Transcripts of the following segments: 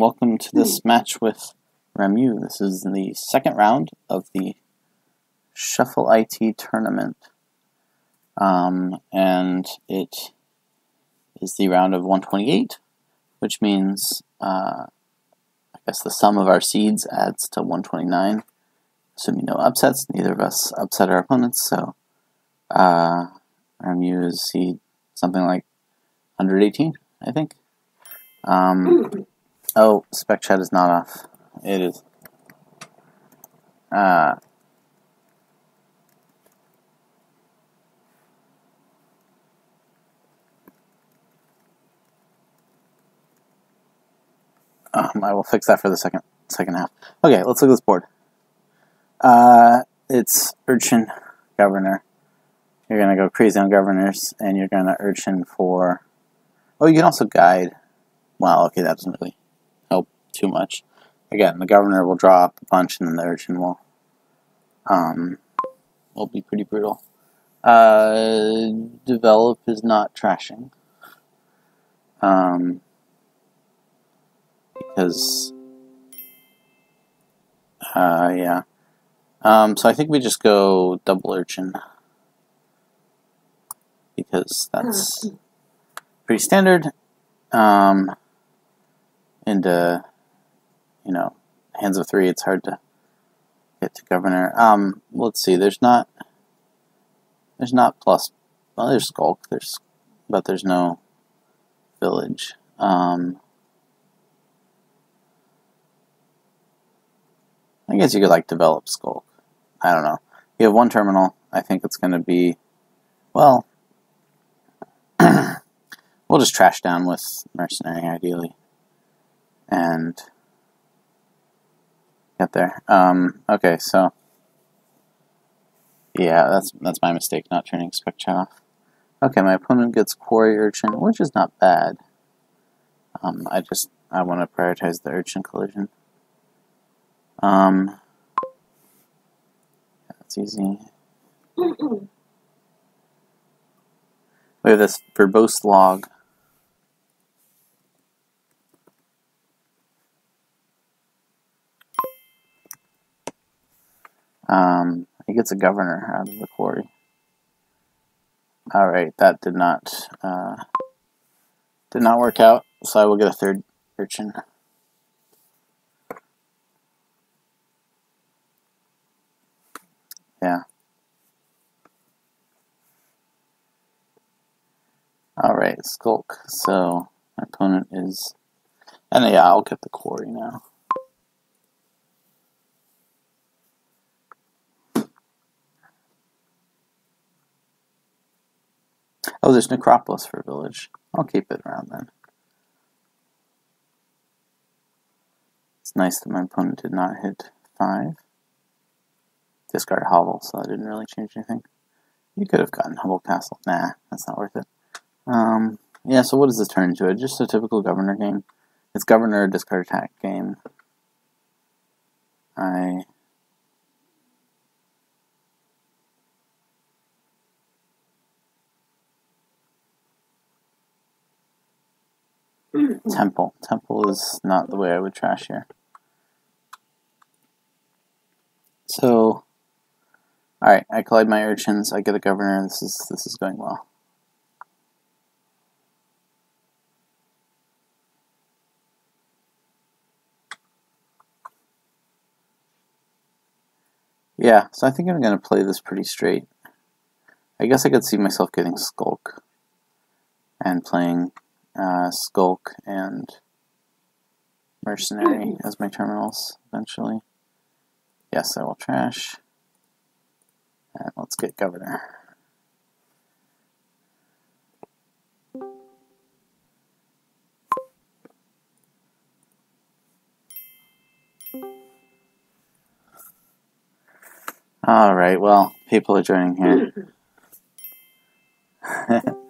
welcome to this match with ramue. This is the second round of the Shuffle IT tournament. Um, and it is the round of 128, which means, uh, I guess the sum of our seeds adds to 129. Assuming no upsets, neither of us upset our opponents, so uh, ramue is seed something like 118, I think. Um, oh, spec chat is not off. It is. Uh, um, I will fix that for the second second half. Okay, let's look at this board. Uh, it's Urchin Governor. You're gonna go crazy on governors, and you're gonna Urchin for. Oh, you can also guide. Well, okay, that doesn't really too much. Again, the governor will draw up a bunch, and then the Urchin will um, will be pretty brutal. Uh, develop is not trashing. Um, because, uh, yeah. Um, so I think we just go double urchin because that's pretty standard. Um, and uh, you know, hands of three, it's hard to get to governor. Um, let's see. There's not. There's not plus. Well, there's skulk. There's, but there's no village. Um, I guess you could like develop skulk. I don't know. You have one terminal. I think it's going to be, well, we'll just trash down with mercenary ideally, and get there. Um, okay, so yeah, that's that's my mistake not turning spec chat off. Okay, my opponent gets quarry urchin, which is not bad. Um, I just I want to prioritize the urchin collision. Um, that's easy. we have this verbose log. Um, he gets a governor out of the quarry. All right, that did not uh, did not work out. So I will get a third urchin. Yeah. Alright, Skulk. So, my opponent is... And yeah, I'll get the quarry now. Oh, there's Necropolis for a village. I'll keep it around then. It's nice that my opponent did not hit 5 discard Hovel, so that didn't really change anything. You could have gotten Humble Castle. Nah, that's not worth it. Um, yeah, so what does this turn into? Just a typical Governor game. It's Governor discard attack game. I Temple. Temple is not the way I would trash here. So all right, I collide my urchins. I get a governor. This is this is going well. Yeah, so I think I'm going to play this pretty straight. I guess I could see myself getting Skulk and playing uh, Skulk and Mercenary as my terminals eventually. Yes, I will trash. And let's get governor. All right, well, people are joining here.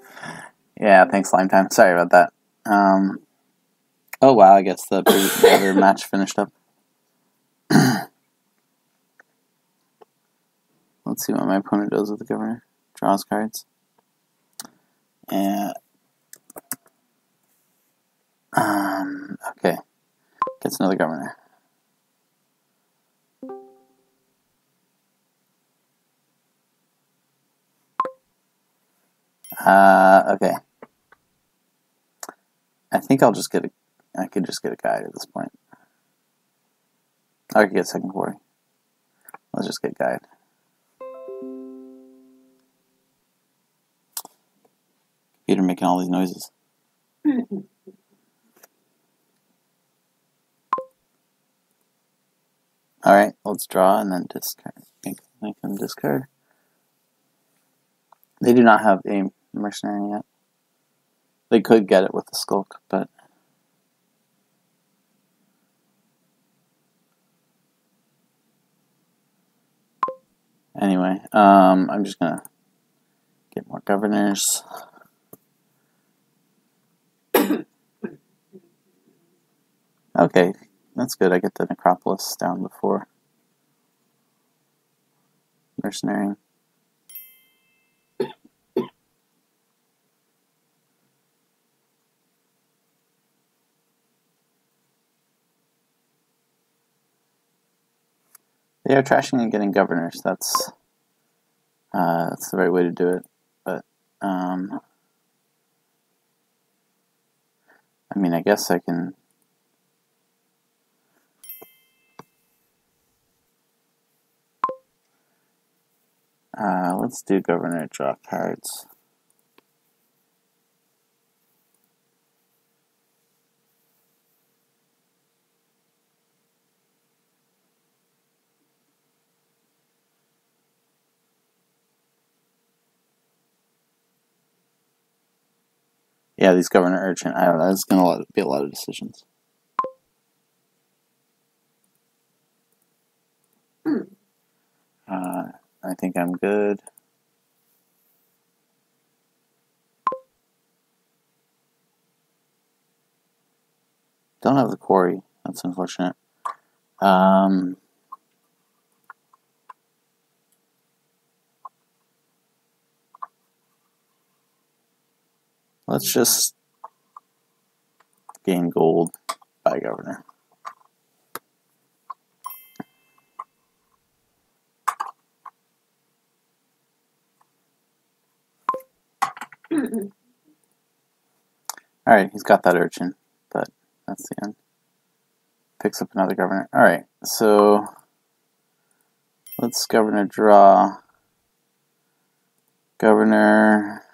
yeah, thanks, Lime Time. Sorry about that. Um, oh, wow, I guess the, the other match finished up. Let's see what my opponent does with the governor. Draws cards. And um, okay. Gets another governor. Uh, okay. I think I'll just get a. I could just get a guide at this point. I could get second quarry. Let's just get guide. Computer making all these noises. all right, let's draw and then discard. Make, make them discard. They do not have a mercenary yet. They could get it with the skulk, but anyway, um, I'm just gonna get more governors. okay, that's good. I get the necropolis down before mercenary. They are trashing and getting governors. That's uh, that's the right way to do it. But um, I mean, I guess I can. Uh, let's do governor draw cards. Yeah, these governor urchin. I don't know. It's going to be a lot of decisions. Uh, I think I'm good. Don't have the quarry. That's unfortunate. Um, let's just gain gold by governor. All right, he's got that urchin, but that's the end. Picks up another governor. All right, so let's governor draw. Governor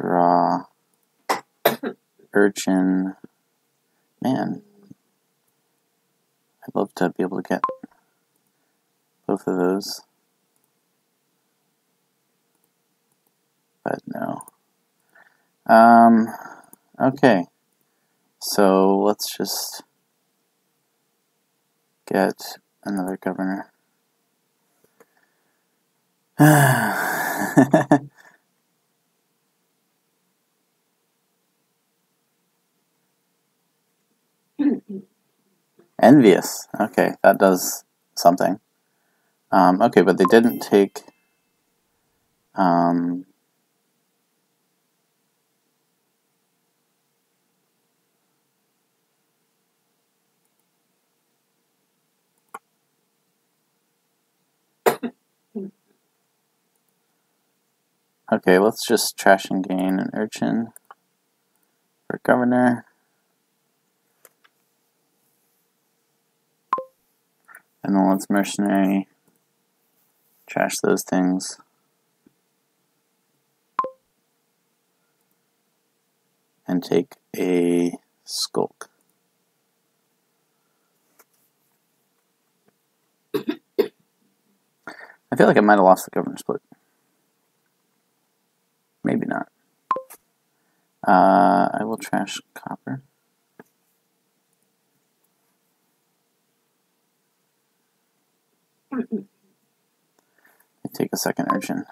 draw urchin. Man, I'd love to be able to get both of those. But no. Um, okay. So let's just get another governor. Envious. Okay, that does something. Um, okay, but they didn't take. Um, okay, let's just trash and gain an urchin for governor. And let's mercenary trash those things. And take a skulk. I feel like I might have lost the governor split. Maybe not. Uh, I will trash copper. take a second urchin.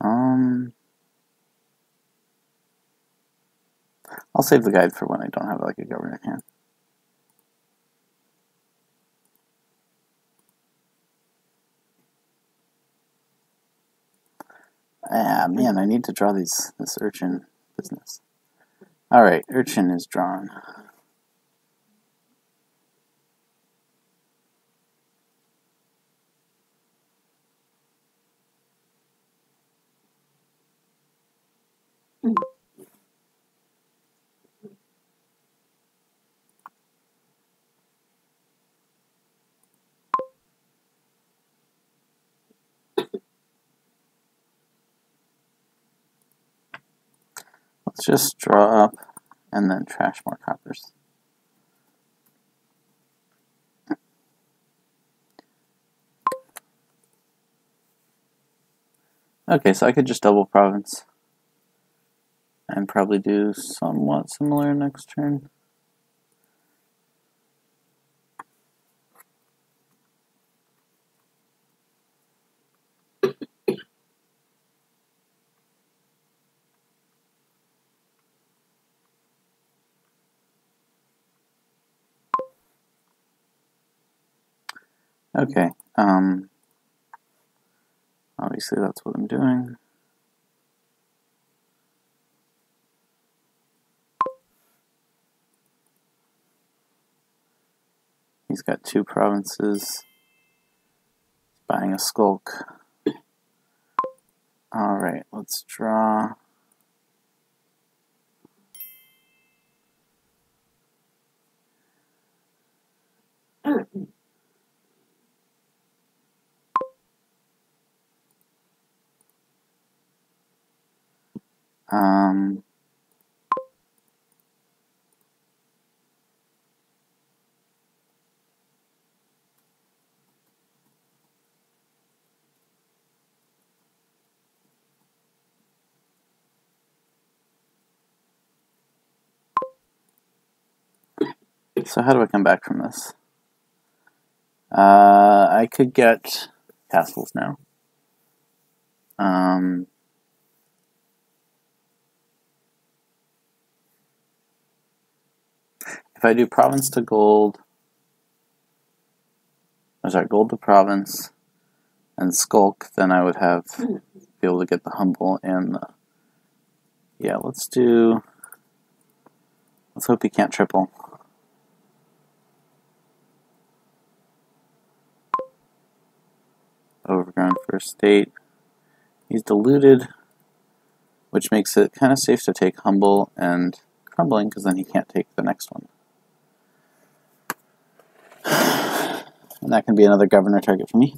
Um, I'll save the guide for when I don't have like a governor hand. Ah, man, I need to draw these this urchin business. Alright, Urchin is drawn. Let's just draw up and then trash more coppers. Okay, so I could just double province and probably do somewhat similar next turn. Okay, um, obviously that's what I'm doing. He's got two provinces. He's Buying a skulk. Alright, let's draw. Um, so how do I come back from this? Uh, I could get castles now. Um, if I do province to gold, or sorry, gold to province, and skulk, then I would have be able to get the humble and the. Yeah, let's do. Let's hope he can't triple. Overgrown first state. He's diluted, which makes it kind of safe to take humble and crumbling because then he can't take the next one. And that can be another governor target for me.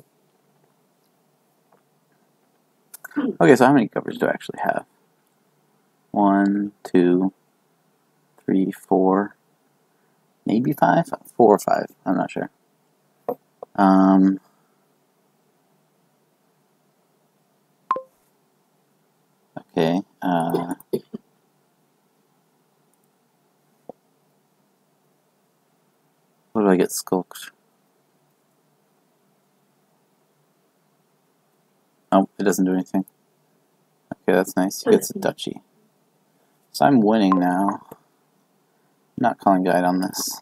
Okay, so how many governors do I actually have? One, two, three, four, maybe five? Four or five, I'm not sure. Um, okay, uh, what do I get skulked? Oh, it doesn't do anything. Okay, that's nice. He gets a duchy. So I'm winning now. I'm not calling guide on this.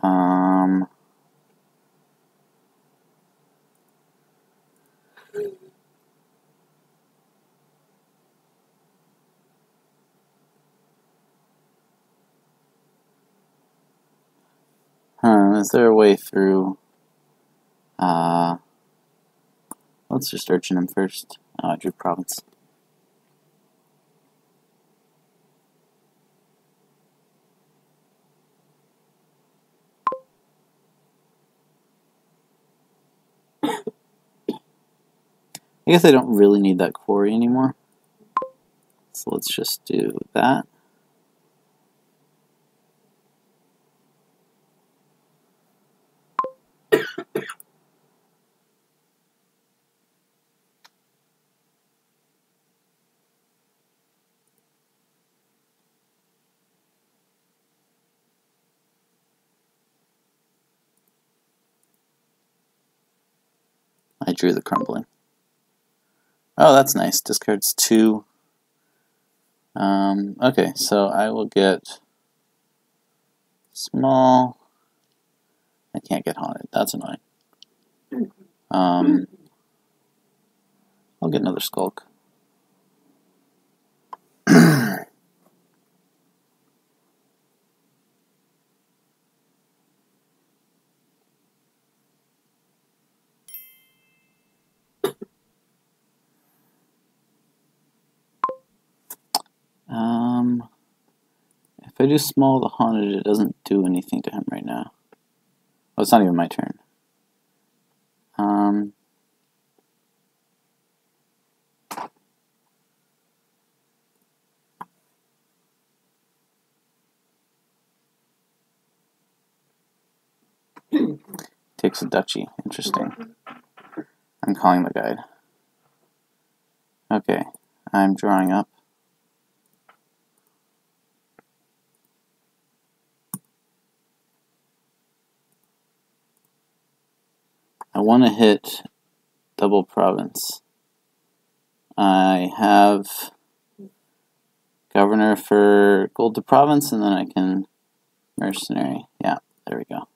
Um, huh, is there a way through? Uh, let's just urchin him first. Oh, I drew province. I guess I don't really need that quarry anymore. So let's just do that. I drew the crumbling. Oh, that's nice. Discards two. Um, okay, so I will get small. I can't get haunted. That's annoying. Um, I'll get another skulk. um, if I do small the haunted, it doesn't do anything to him right now. Oh, it's not even my turn. Um, takes a duchy. Interesting. I'm calling the guide. Okay, I'm drawing up. I want to hit double province. I have governor for gold to province, and then I can mercenary. Yeah, there we go.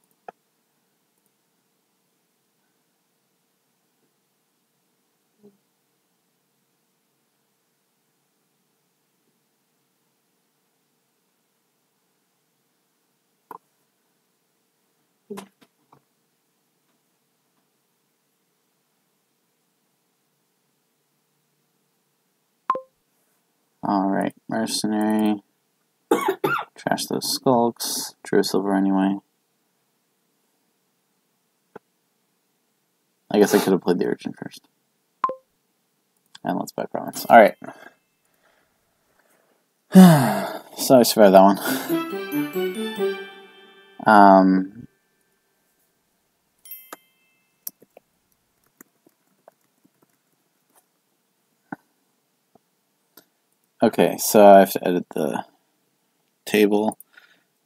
Alright, mercenary. Trash those skulks. Drew silver anyway. I guess I could have played the urchin first. And let's buy province. Alright. so I survived that one. Um, Okay, so I have to edit the table.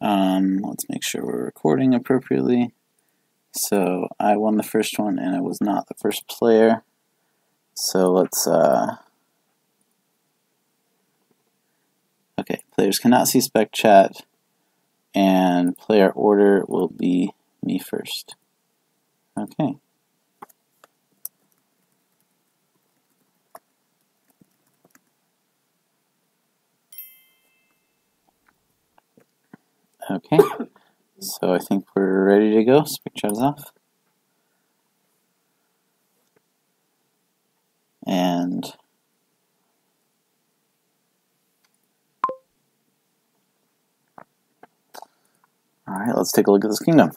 Um, let's make sure we're recording appropriately. So I won the first one and I was not the first player. So let's, uh, okay, players cannot see spec chat and player order will be me first. Okay. Okay, so I think we're ready to go. Spec off. And all right, let's take a look at this kingdom.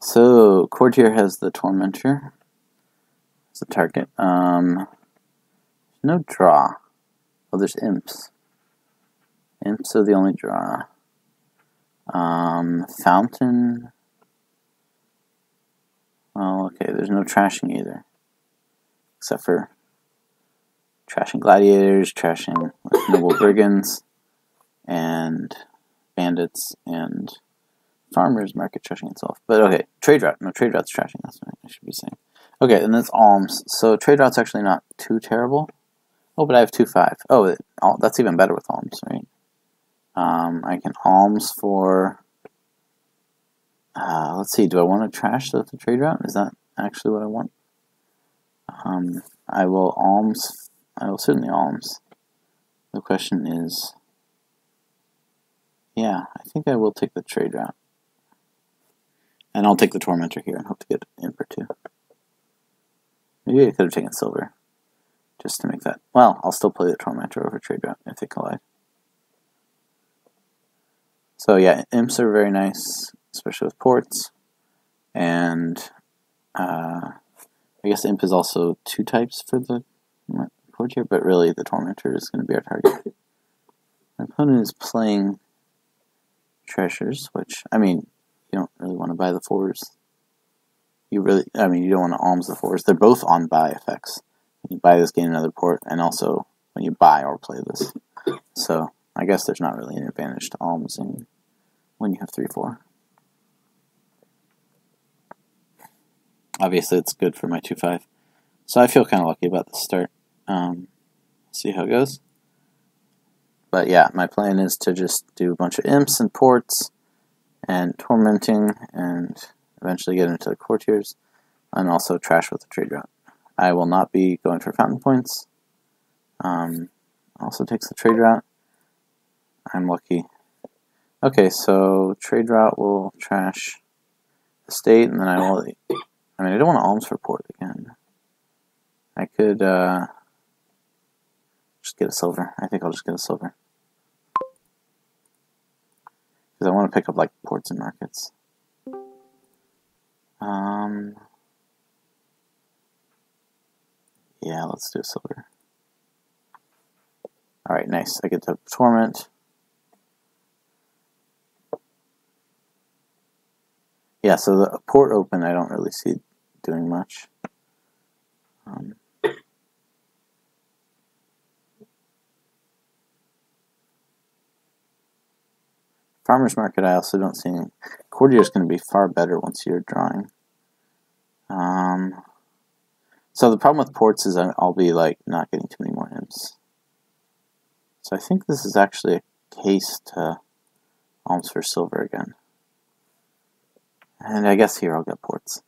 So courtier has the tormentor as a target. Um, no draw. Oh, there's imps. Imps are the only draw. Um, fountain. Well, okay, there's no trashing either. Except for trashing gladiators, trashing noble brigands, and bandits, and farmers market trashing itself. But okay, trade route. No, trade route's trashing. That's what I should be saying. Okay, and that's alms. So trade route's actually not too terrible. Oh, but I have two five. Oh, that's even better with alms, right? Um, I can alms for. Uh, let's see. Do I want to trash the, the trade route? Is that actually what I want? Um, I will alms. I will certainly alms. The question is. Yeah, I think I will take the trade route. And I'll take the Tormentor here and hope to get Emperor too. Maybe I could have taken Silver. Just to make that. Well, I'll still play the Tormentor over trade route if they collide. So yeah, imps are very nice, especially with ports. And uh, I guess imp is also two types for the port here, but really the tormentor is going to be our target. My opponent is playing treasures, which I mean, you don't really want to buy the fours. You really, I mean, you don't want to alms the fours. They're both on buy effects. When you buy this, gain another port, and also when you buy or play this. So I guess there's not really an advantage to almsing when you have 3-4. Obviously, it's good for my 2-5. So I feel kind of lucky about the start. Um, see how it goes. But yeah, my plan is to just do a bunch of imps and ports and tormenting and eventually get into the courtiers and also trash with the trade route. I will not be going for fountain points. Um, also takes the trade route. I'm lucky. Okay, so trade route will trash the state, and then I will. I mean, I don't want to alms for port again. I could uh, just get a silver. I think I'll just get a silver because I want to pick up like ports and markets. Um. Yeah, let's do a silver. Alright, nice. I get to Torment. Yeah, so the port open I don't really see doing much. Um, farmer's market I also don't see any. Courtier is going to be far better once you're drawing. Um, so the problem with ports is I'll be like not getting too many more imps. So I think this is actually a case to alms for silver again. And I guess here I'll get ports.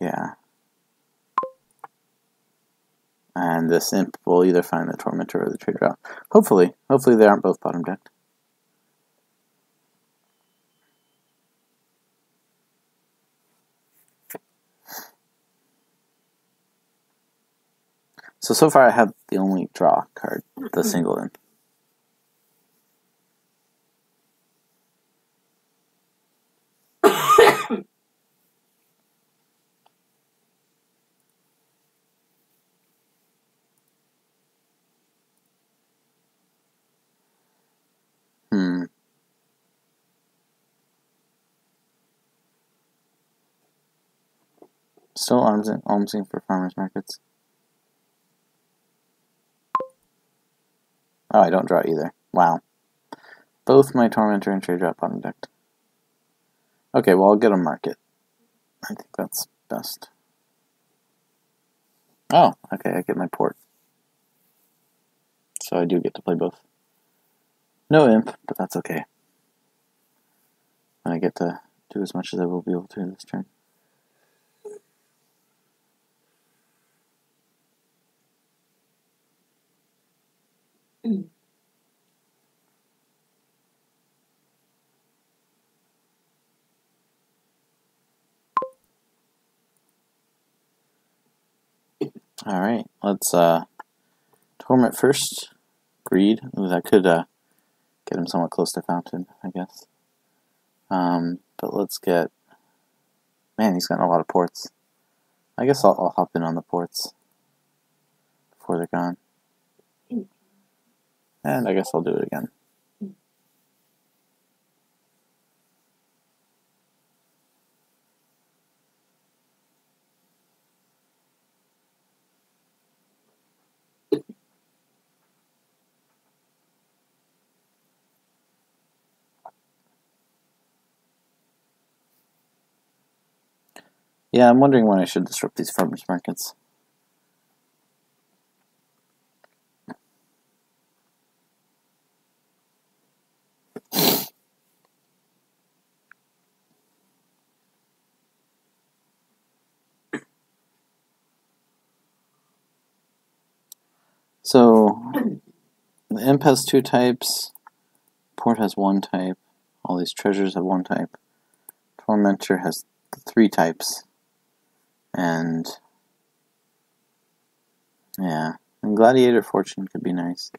Yeah. And this imp will either find the tormentor or the trade route. Hopefully. Hopefully they aren't both bottom decked. So, so far I have the only draw card, the mm-hmm. single imp. hmm. Still almsing, for farmers markets. Oh, I don't draw either. Wow. Both my Tormentor and Trade Drop on decked. Okay, well, I'll get a market. I think that's best. Oh, okay, I get my port. So I do get to play both. No imp, but that's okay. And I get to do as much as I will be able to this turn. All right, let's uh, torment first. Greed. Ooh, that could uh, get him somewhat close to fountain, I guess. Um, but let's get. Man, he's got a lot of ports. I guess I'll, I'll hop in on the ports before they're gone. And I guess I'll do it again. Yeah, I'm wondering when I should disrupt these farmers markets. So, the imp has two types, port has one type, all these treasures have one type, tormentor has three types, and yeah, and gladiator fortune could be nice.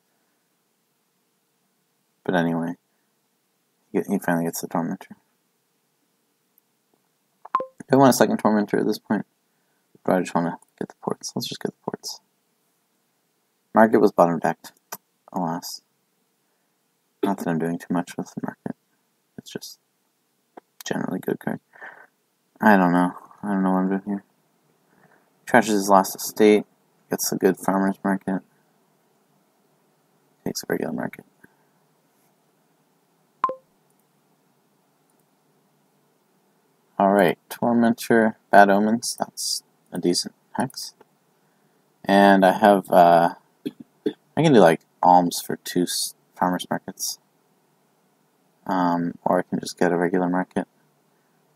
But anyway, he finally gets the tormentor. I want a second tormentor at this point, but I just want to get the ports. Let's just get the ports. Market was bottom decked, alas. Not that I'm doing too much with the market. It's just generally good card. I don't know. I don't know what I'm doing here. Trashes his last estate. Gets a good farmer's market. Takes a regular market. Alright, Tormentor, Bad Omens. That's a decent hex. And I have uh, I can do like alms for two farmers markets. Um, or I can just get a regular market.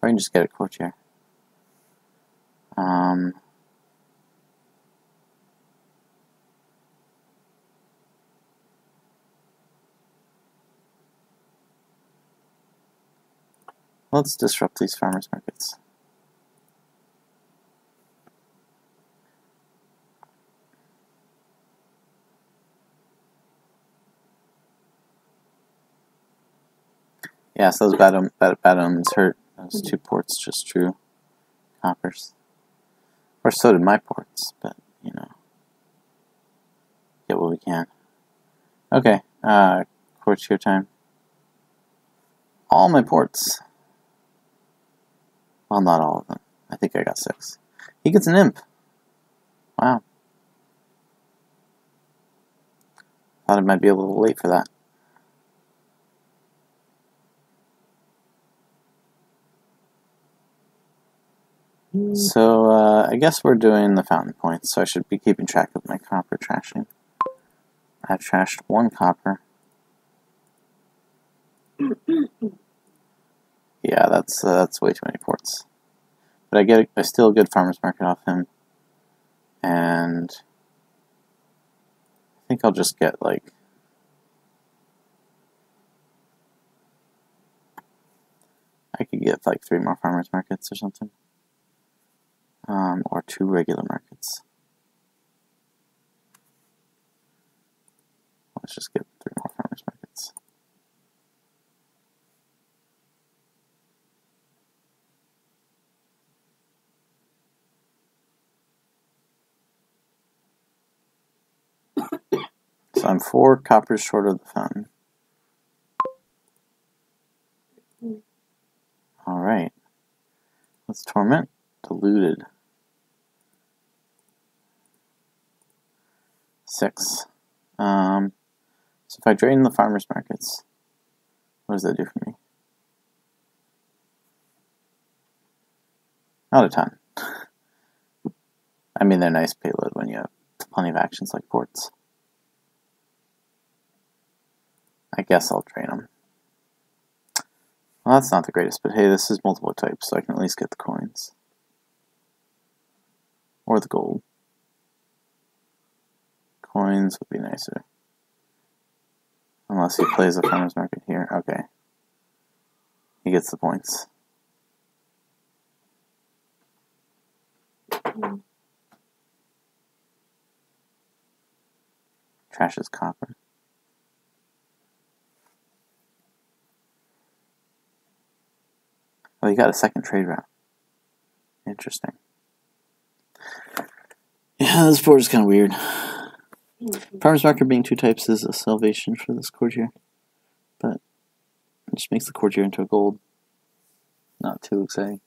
Or I can just get a courtier. Um, let's disrupt these farmers markets. Yeah, so those bad, bad, bad omens hurt. Those two ports just drew coppers. Or so did my ports, but, you know, get what we can. Okay, uh, courtier time. All my ports. Well, not all of them. I think I got six. He gets an imp. Wow. Thought it might be a little late for that. So, uh, I guess we're doing the fountain points, so I should be keeping track of my copper trashing. I've trashed one copper. yeah, that's uh, that's way too many ports. But I get I still a good farmer's market off him. And I think I'll just get like I could get like three more farmers markets or something um, or two regular markets. Let's just get three more farmers markets. so I'm four coppers short of the fountain. All right. Let's torment. Diluted. Six. Um, so if I drain the farmers markets, what does that do for me? Not a ton. I mean, they're nice payload when you have plenty of actions like ports. I guess I'll drain them. Well, that's not the greatest, but hey, this is multiple types, so I can at least get the coins. Or the gold. Coins would be nicer. Unless he plays a farmer's market here. Okay. He gets the points. Trash is copper. Oh, you got a second trade route. Interesting. Yeah, this board is kind of weird. Mm-hmm. Farmer's market being two types is a salvation for this courtier. But it just makes the courtier into a gold. Not too exciting.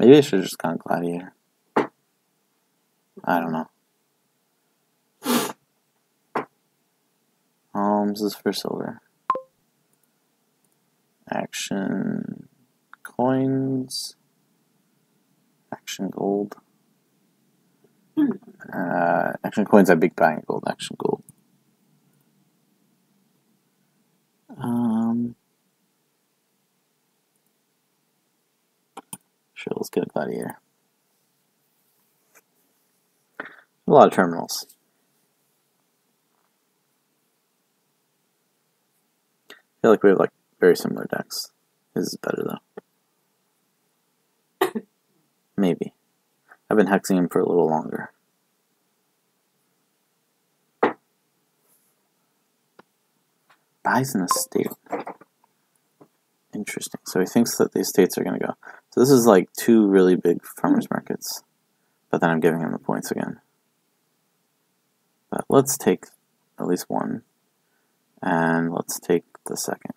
Maybe I should have just gone Gladiator. I don't know. Um, Alms is for silver. Action coins. Action gold. Uh, action coins, I big buying gold. Action gold. Um. Sure, let's get a gladiator. A lot of terminals. I feel like we have like very similar decks. His is better though. Maybe. I've been hexing him for a little longer. Buys an estate. Interesting. So he thinks that the estates are going to go. So this is like two really big farmers markets. But then I'm giving him the points again. But let's take at least one. And let's take the second.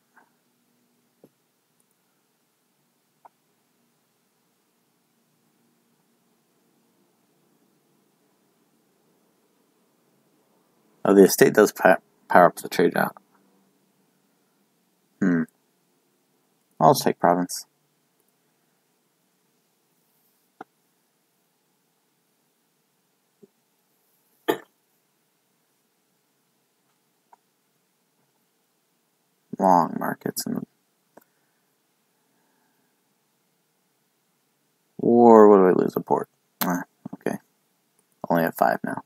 Oh, the estate does power up the trade route. Hmm. I'll take province. Long markets and Or what do I lose a port? Ah, okay. Only have five now.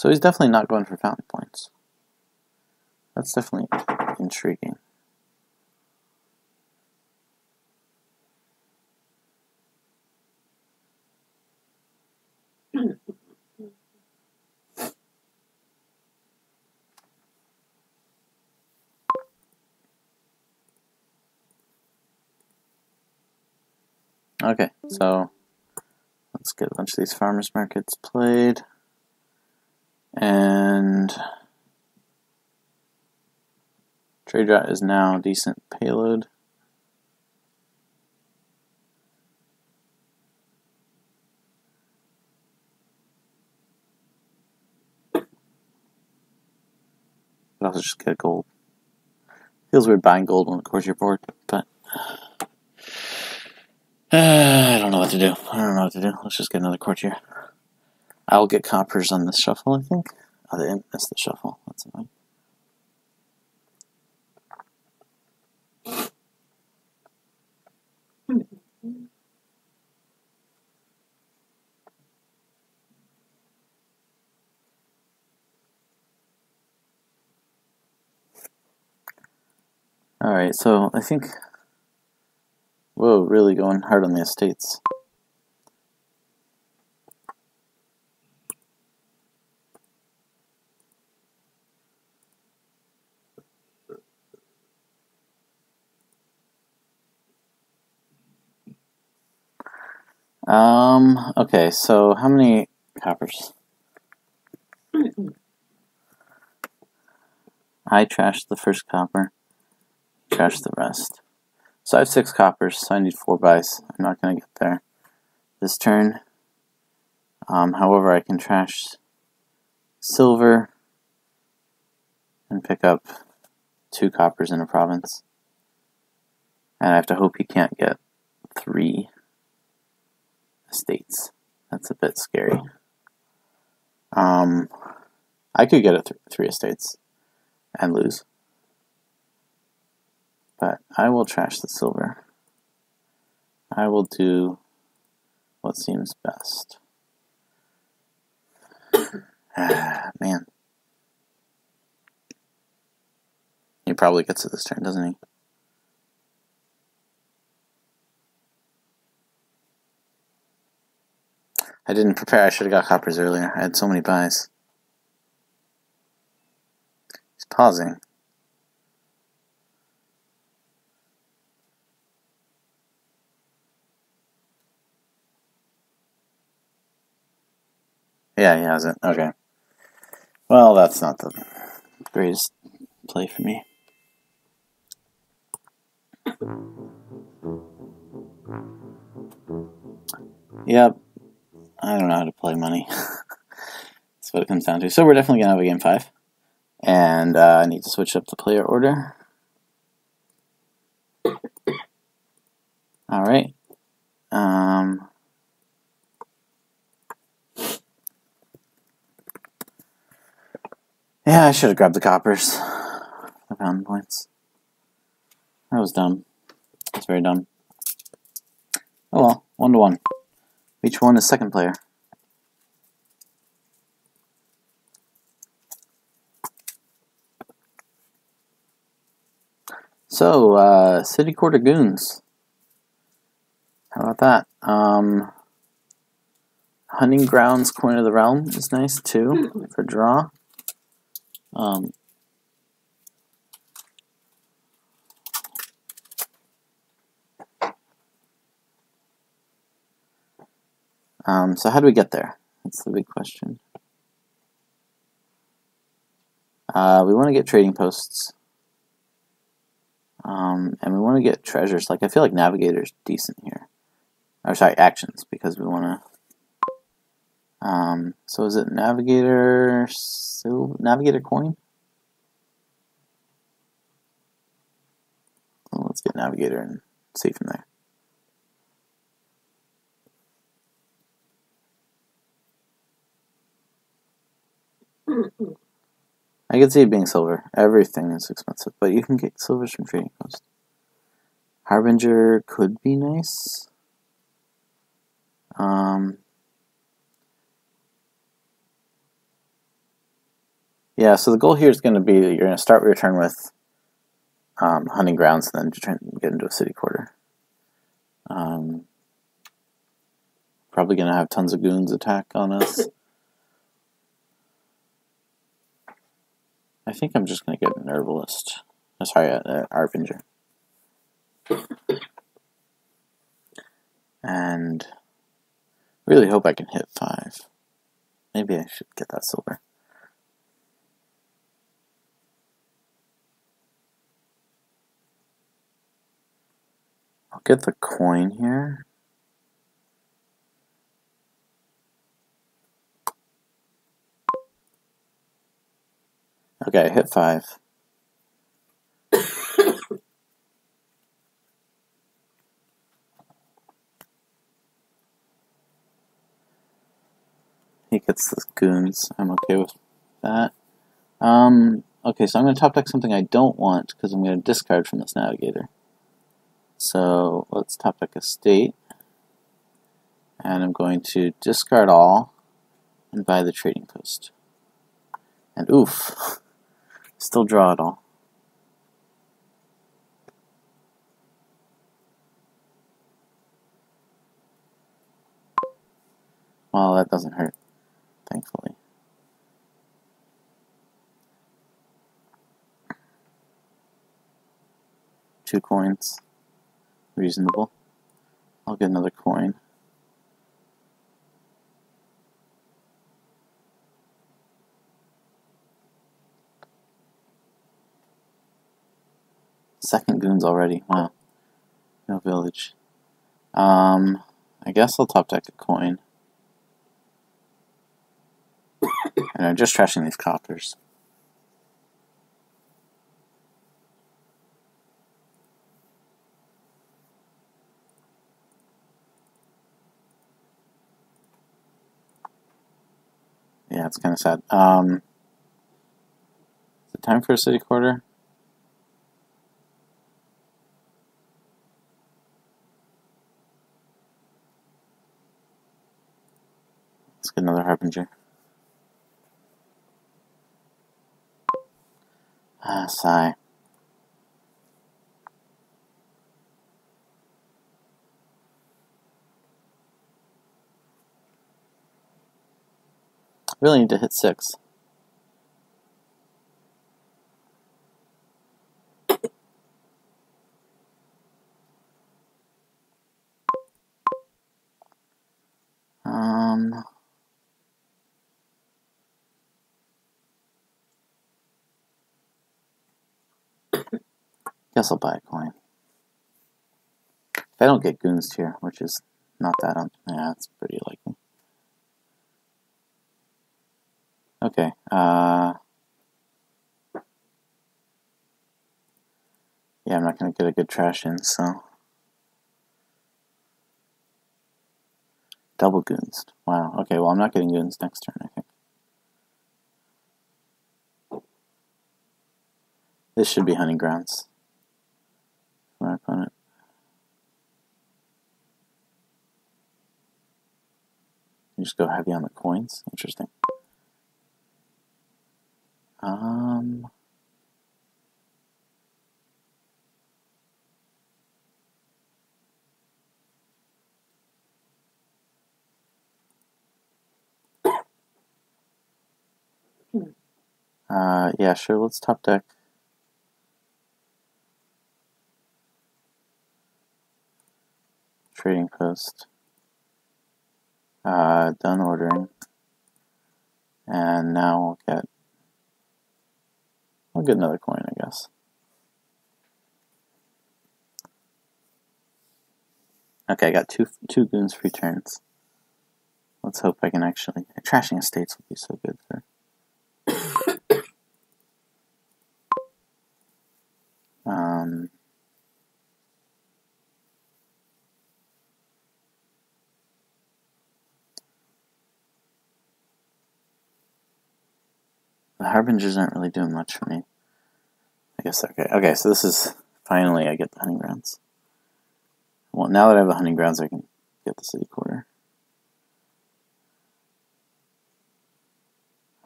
So he's definitely not going for fountain points. That's definitely intriguing. Okay, so let's get a bunch of these farmers markets played. And trade route is now decent payload. But also just get gold. Feels weird buying gold on the courtier board, but uh, I don't know what to do. I don't know what to do. Let's just get another courtier. I'll get coppers on this shuffle, I think. Oh, they didn't miss the shuffle. That's annoying. Alright, so I think. Whoa, really going hard on the estates. Um, okay, so how many coppers? I trashed the first copper, trashed the rest. So I have six coppers, so I need four buys. I'm not going to get there this turn. Um, however, I can trash silver and pick up two coppers in a province. And I have to hope he can't get three estates. That's a bit scary. Um, I could get a th- three estates and lose. But I will trash the silver. I will do what seems best. ah, man. He probably gets it this turn, doesn't he? I didn't prepare. I should have got coppers earlier. I had so many buys. He's pausing. Yeah, he has it. Okay. Well, that's not the greatest play for me. Yep, I don't know how to play money. That's what it comes down to. So we're definitely gonna have a game five, and uh, I need to switch up the player order. All right. Um, yeah, I should have grabbed the coppers. The pound points. That was dumb. That's very dumb. Oh well, one to one. Each one is second player. So, uh, City Quarter Goons. How about that? Um, Hunting Grounds Coin of the Realm is nice too for draw. Um, Um, so how do we get there? That's the big question. Uh, we want to get trading posts. Um, and we want to get treasures. Like, I feel like Navigator's decent here. Or, sorry, actions, because we want to... Um, so is it Navigator... So, Navigator coin? Well, let's get Navigator and see from there. I can see it being silver. Everything is expensive, but you can get silvers from Trading Post. Harbinger could be nice. Um, yeah, so the goal here is going to be that you're going to start your turn with um, hunting grounds and then to try and get into a city quarter. Um, probably going to have tons of goons attack on us. I think I'm just going to get an herbalist. Oh, sorry, an harbinger. And really hope I can hit five. Maybe I should get that silver. I'll get the coin here. Okay, hit five. he gets the goons. I'm okay with that. Um, okay, so I'm going to top deck something I don't want because I'm going to discard from this navigator. So let's top deck a state. And I'm going to discard all and buy the trading post. And oof. Still draw it all. Well, that doesn't hurt, thankfully. Two coins. Reasonable. I'll get another coin. Second goons already. Wow. No village. Um, I guess I'll top deck a coin. and I'm just trashing these coppers. Yeah, it's kind of sad. Um, is it time for a city quarter? Another Harbinger. Ah, sigh. Really need to hit six. Um... Guess I'll buy a coin. If I don't get goons here, which is not that, un yeah, it's pretty likely. Okay, uh... Yeah, I'm not to get a good trash in, so... Double goons. Wow, okay, well I'm not getting goons next turn, I think. This should be hunting grounds for my opponent. You just go heavy on the coins. Interesting. Um. Uh, yeah, sure, let's top deck. trading post. Uh, done ordering. And now we'll get, we'll get another coin, I guess. Okay, I got two two goons free turns. Let's hope I can actually. Trashing estates would be so good for The harbingers aren't really doing much for me. I guess okay. Okay, so this is finally I get the hunting grounds. Well, now that I have the hunting grounds, I can get the city quarter.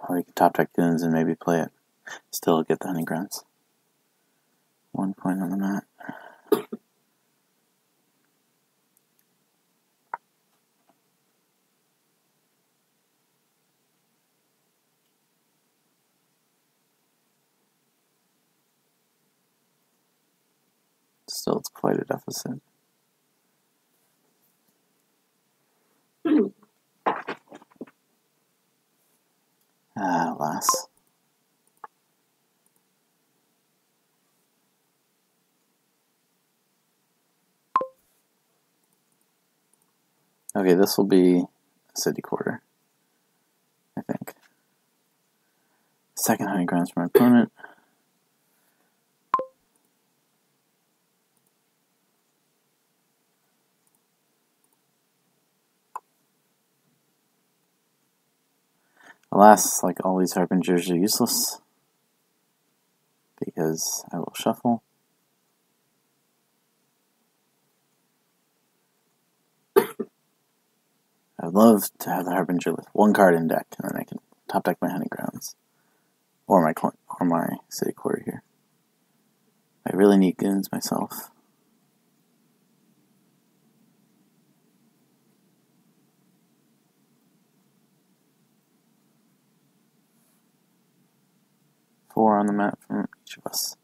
Or you can top deck goons and maybe play it. Still get the hunting grounds. One point on the map. Still, it's quite a deficit. Ah, alas. Okay, this will be a city quarter. I think. Second hunting grounds for my opponent. Alas, like all these harbingers are useless. Because I will shuffle. I would love to have the Harbinger with one card in deck, and then I can top deck my hunting grounds. Or my or my city quarter here. I really need goons myself. Four on the map from each of us.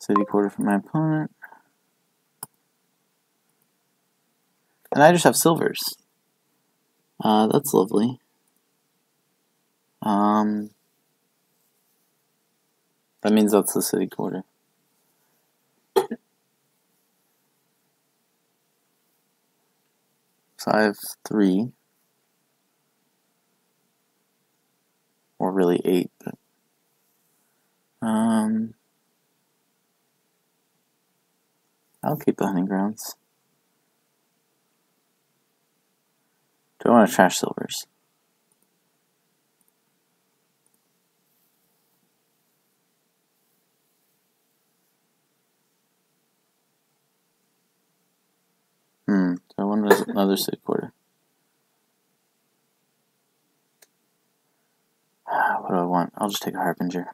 City quarter for my opponent. And I just have silvers. Uh, that's lovely. Um, that means that's the city quarter. So I have three. Or really eight, but um I'll keep the hunting grounds. Do I want to trash silvers? Hmm, so I want another city quarter. What do I want? I'll just take a Harbinger.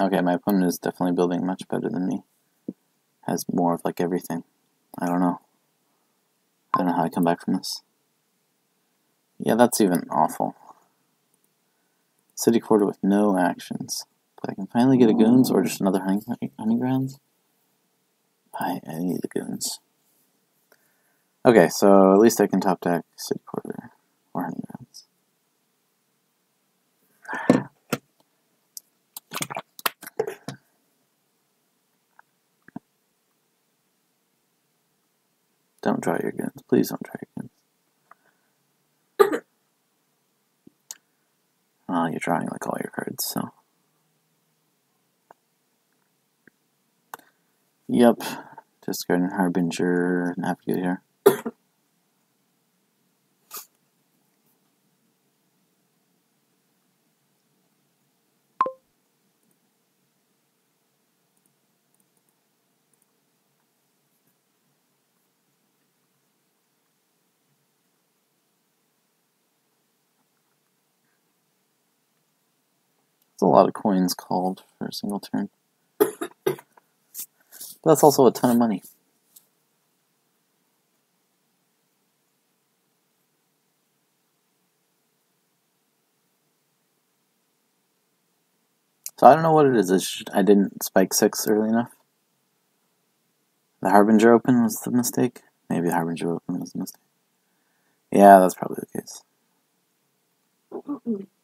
Okay, my opponent is definitely building much better than me. Has more of like everything. I don't know. I don't know how I come back from this. Yeah, that's even awful. City quarter with no actions. But I can finally get a goons or just another hunting, hunting grounds. I, I need the goons. Okay, so at least I can top deck city quarter or hunting grounds. Don't draw your goons. Please don't draw your goons. well, you're drawing like all your cards, so. Yep. Discarding Harbinger, Navigator. It's a lot of coins called for a single turn. But that's also a ton of money. So I don't know what it is. I didn't spike six early enough. The Harbinger Open was the mistake. Maybe the Harbinger Open was the mistake. Yeah, that's probably the case.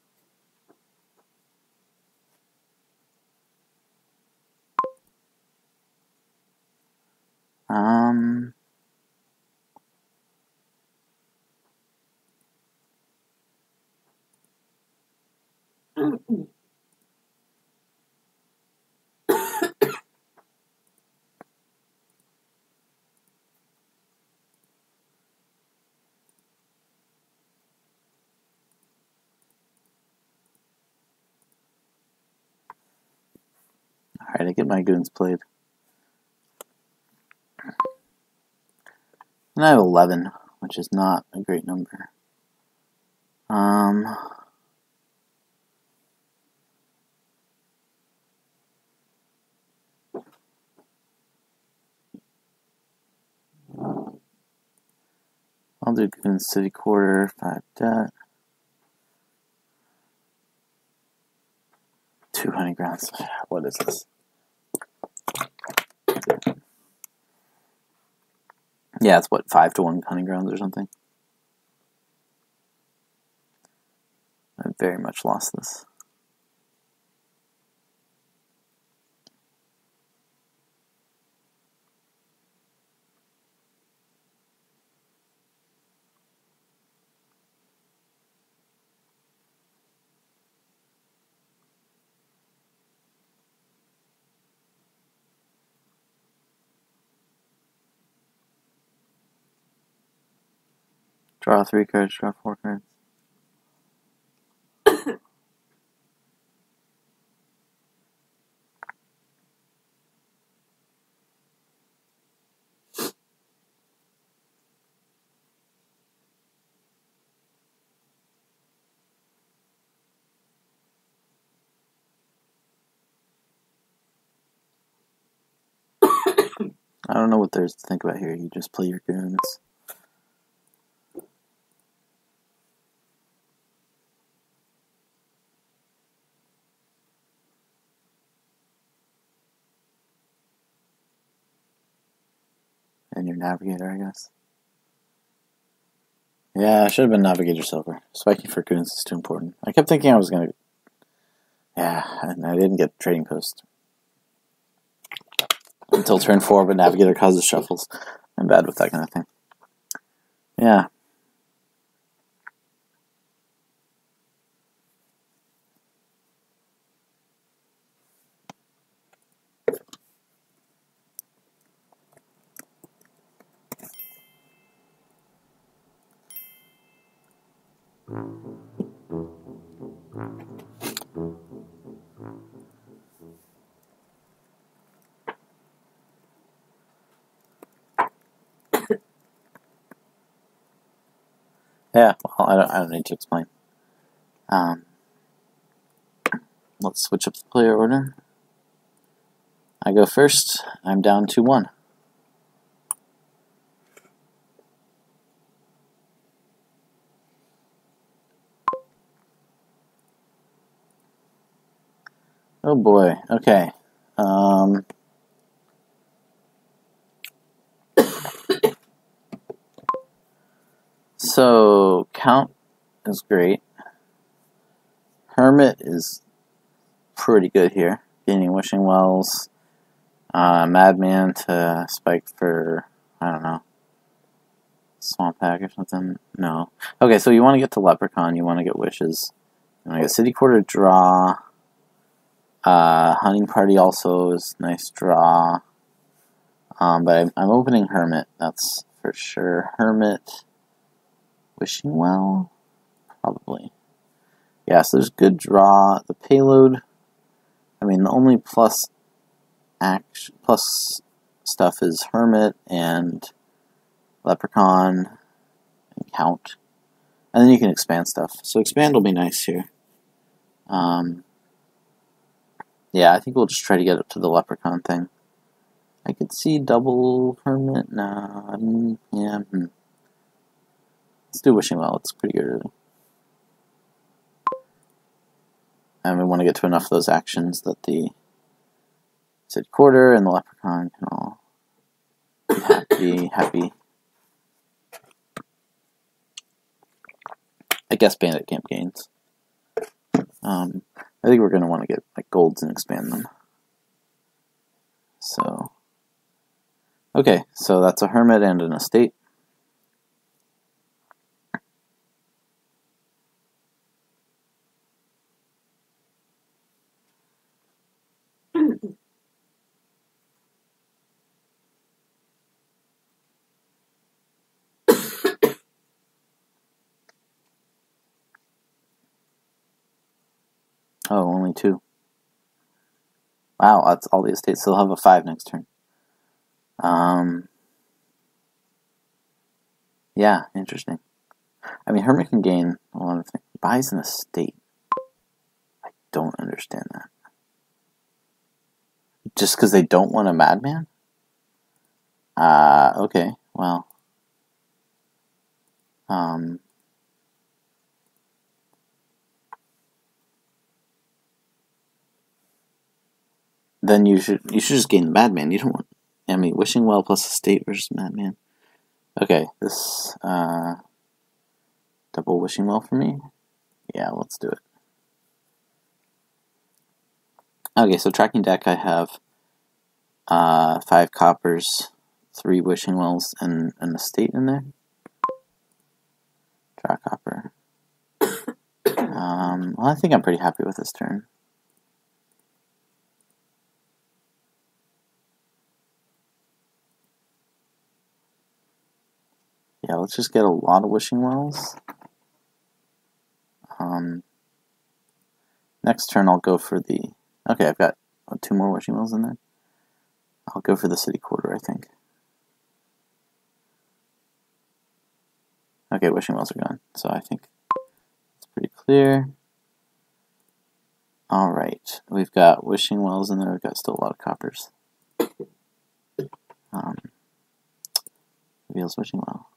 Um. Alright, I get my goons played. And I have 11, which is not a great number. Um, I'll do Goon City Quarter, 5 debt. Two hunting grounds. What is this? Yeah, it's what, 5 to 1 hunting grounds or something? I very much lost this. Draw three cards, draw four cards. I don't know what there's to think about here. You just play your goons. Navigator, I guess. Yeah, I should have been navigator silver. Spiking for goons is too important. I kept thinking I was gonna. Yeah, and I didn't get trading post until turn four, but navigator causes shuffles. I'm bad with that kind of thing. Yeah. Yeah, well, I don't, I don't need to explain. Um, let's switch up the player order. I go first. I'm down to one. Oh boy. Okay. Um, so count is great. Hermit is pretty good here. Gaining wishing wells. Uh, Madman to spike for I don't know. Swamp Hag or something? No. Okay, so you want to get to Leprechaun, you want to get wishes. You want to get City Quarter draw. Uh, hunting Party also is nice draw. Um, but I'm, I'm opening Hermit, that's for sure. Hermit, Wishing Well, probably. Yeah, so there's good draw. The payload, I mean, the only plus action, plus stuff is Hermit and Leprechaun and Count. And then you can expand stuff. So expand will be nice here. Um, Yeah, I think we'll just try to get up to the leprechaun thing. I could see double hermit. Nah, yeah. Let's do wishing well. It's pretty good. Really. And we want to get to enough of those actions that the city quarter and the leprechaun can all be happy. happy. I guess bandit camp gains. Um, I think we're going to want to get like golds and expand them. So, okay, so that's a hermit and an estate. Oh, only two. Wow, that's all the estates. So they'll have a five next turn. Um, yeah, interesting. I mean, Hermit can gain a lot of things. Buys an estate. I don't understand that. Just because they don't want a madman? Uh, okay, well. Um, then you should you should just gain the Madman. You don't want I mean wishing well plus estate versus Madman. Okay, this uh double wishing well for me. Yeah, let's do it. Okay, so tracking deck I have uh five coppers, three wishing wells, and an estate in there. Draw copper. Um, well, I think I'm pretty happy with this turn. Yeah, let's just get a lot of wishing wells. Um, next turn I'll go for the... Okay, I've got two more wishing wells in there. I'll go for the city quarter, I think. Okay, wishing wells are gone, so I think it's pretty clear. Alright, we've got wishing wells in there, we've got still a lot of coppers. Um, reveals wishing well.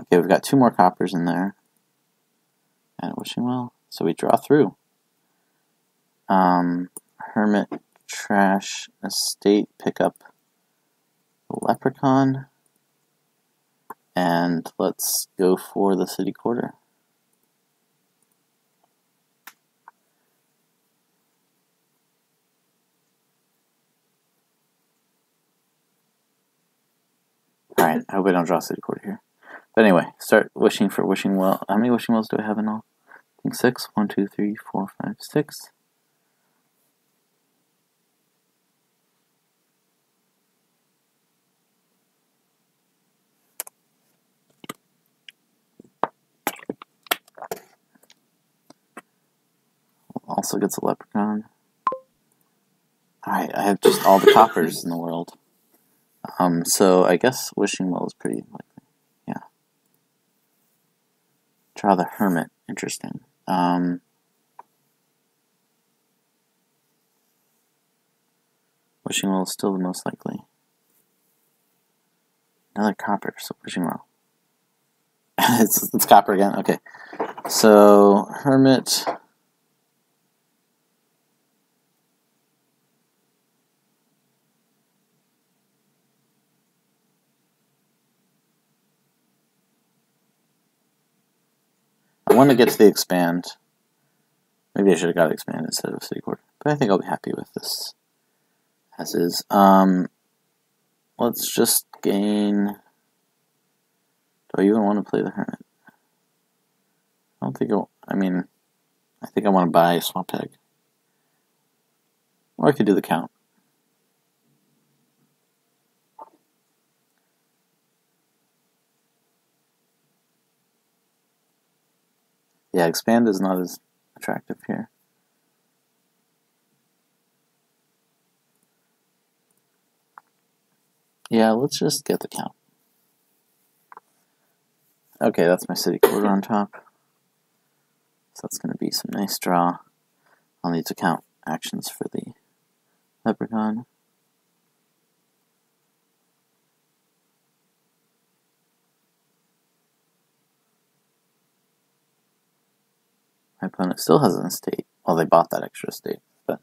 Okay, we've got two more coppers in there. And wishing well. So we draw through. Um, Hermit, Trash, Estate, pick up Leprechaun. And let's go for the City Quarter. Alright, I hope I don't draw City Quarter here. But anyway, start wishing for wishing well. How many wishing wells do I have in all? I think six. One, two, three, four, five, six. Also gets a leprechaun. Alright, I have just all the coppers in the world. Um, so I guess wishing well is pretty like Draw the Hermit. Interesting. Um, wishing well is still the most likely. Another copper, so wishing well. it's, it's copper again? Okay. So, Hermit. I want to get to the expand. Maybe I should have got expand instead of city quarter. But I think I'll be happy with this as is. Um, let's just gain... Do I even want to play the Hermit? I don't think I'll, I mean, I think I want to buy a Swamp Hag. Or I could do the Count. Yeah, expand is not as attractive here. Yeah, let's just get the count. Okay, that's my city quarter on top. So that's going to be some nice draw. I'll need to count actions for the leprechaun. My opponent still has an estate. Well, they bought that extra estate, but.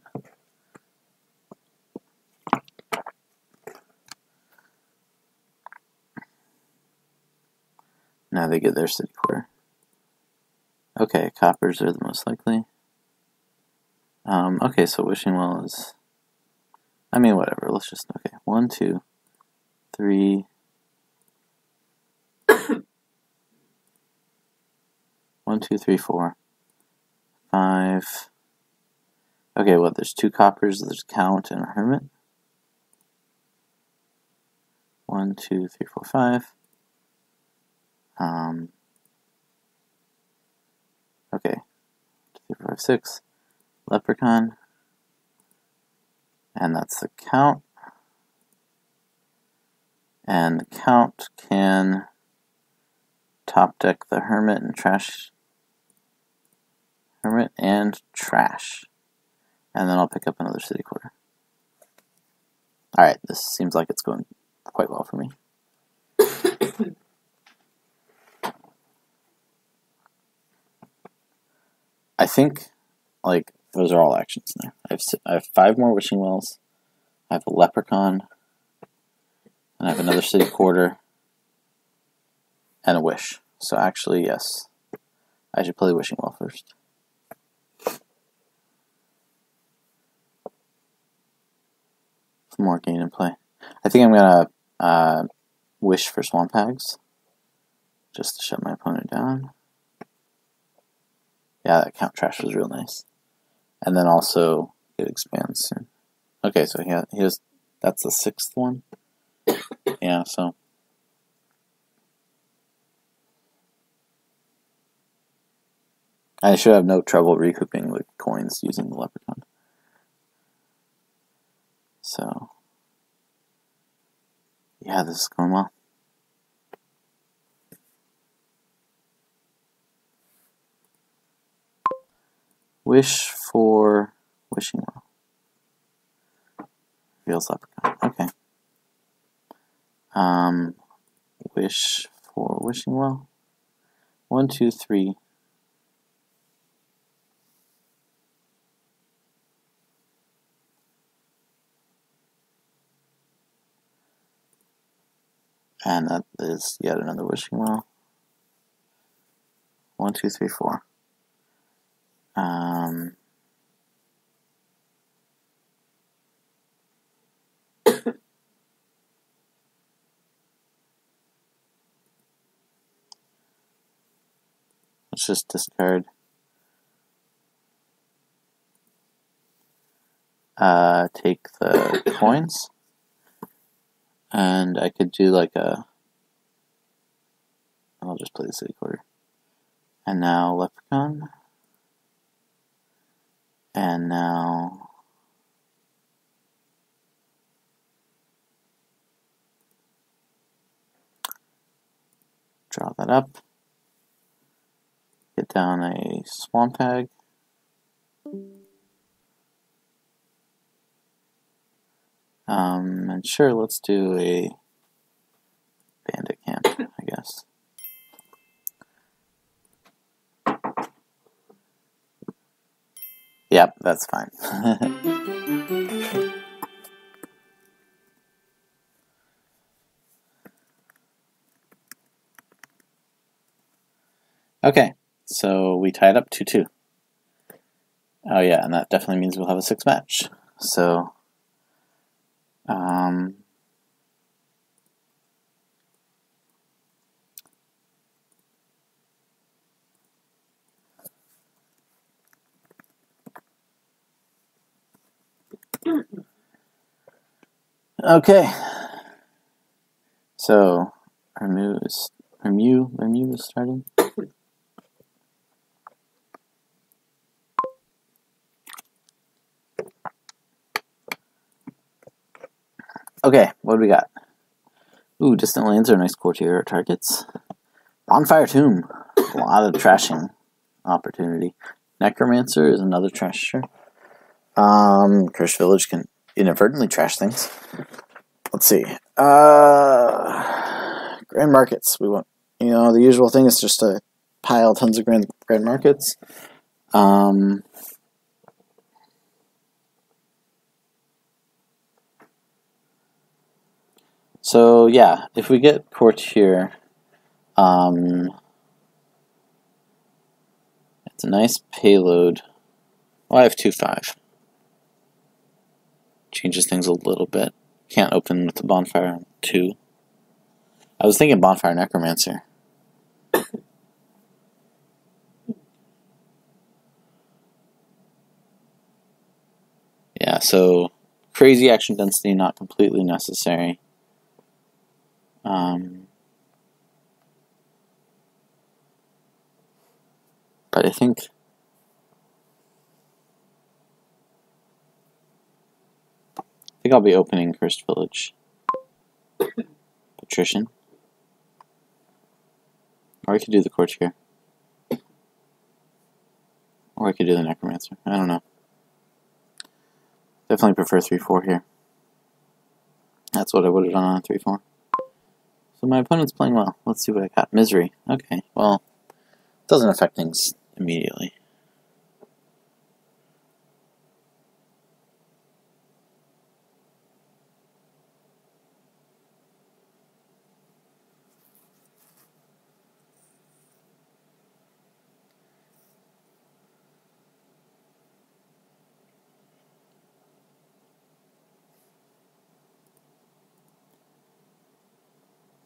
Now they get their city quarter. Okay, coppers are the most likely. Um, okay, so wishing well is. I mean, whatever. Let's just. Okay, one, two, three. one, two, three, four, five. Okay, well, there's two coppers. There's count and a hermit. One, two, three, four, five. Um, okay, three, five, six, leprechaun, and that's the count. And the count can top deck the hermit and trash, hermit and trash, and then I'll pick up another city quarter. All right, this seems like it's going quite well for me. I think, like, those are all actions now. I have, I have five more wishing wells. I have a leprechaun. And I have another city quarter. And a wish. So actually, yes. I should play wishing well first. Some more gain and play. I think I'm gonna uh, wish for swamp hags. Just to shut my opponent down. Yeah, that count trash was real nice. And then also it expands soon. Okay, so he he has that's the sixth one. yeah, so I should have no trouble recouping the coins using the leprechaun. So yeah, this is going well. Wish for wishing well. Feels leprechaun. Okay. Um, wish for wishing well. One, two, three. And that is yet another wishing well. One, two, three, four. Um, let's just discard. Uh, take the coins, and I could do like a. I'll just play the city quarter. And now Leprechaun. And now draw that up. Get down a swamp hag. Um, and sure, let's do a bandit camp, I guess. Yep, that's fine. okay, so we tied up 2 2. Oh, yeah, and that definitely means we'll have a six match. So, um, Okay. So, ramue is ramue ramue is starting. Okay, what do we got? Ooh, distant lands are nice courtier targets. Bonfire Tomb, a lot of trashing opportunity. Necromancer is another trasher. Um, Cursed Village can inadvertently trash things. Let's see. Uh, grand markets. We want, you know, the usual thing is just to pile tons of grand grand markets. Um, so yeah, if we get courtier, um, it's a nice payload. Well, I have two five. Changes things a little bit. Can't open with the bonfire two. I was thinking bonfire necromancer. yeah, so crazy action density not completely necessary. Um, but I think I think I'll be opening Cursed Village. Patrician. Or I could do the Courtier. Or I could do the Necromancer. I don't know. Definitely prefer 3-4 here. That's what I would have done on 3-4. So my opponent's playing well. Let's see what I got. Misery. Okay, well, doesn't affect things immediately.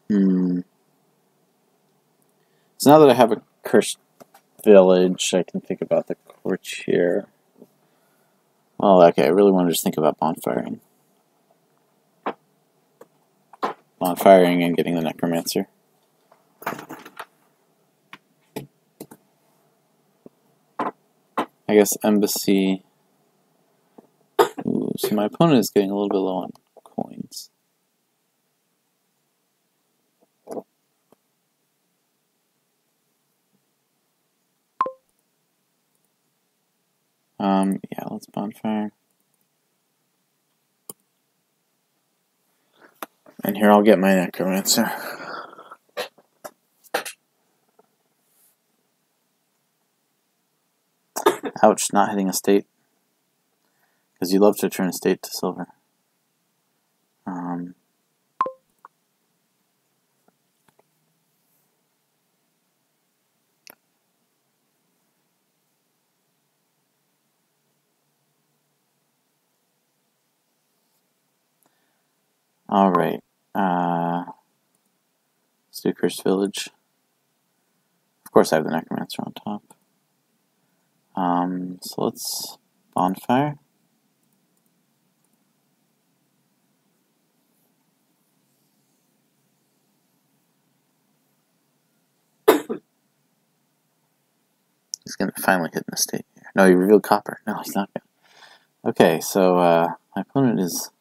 Hmm. So now that I have a cursed village, I can think about the courtier. Well, oh, okay, I really want to just think about bonfiring. Bonfiring and getting the necromancer. I guess embassy. Ooh, so my opponent is getting a little bit low on coins. Um, yeah, let's bonfire. And here I'll get my necromancer. Ouch, not hitting a state. Because you love to turn a state to silver. Um, all right. Uh, let's Village. Of course, I have the Necromancer on top. Um, so let's bonfire. He's gonna finally hit the state here. No, he revealed copper. No, he's not gonna. Okay, so uh, my opponent is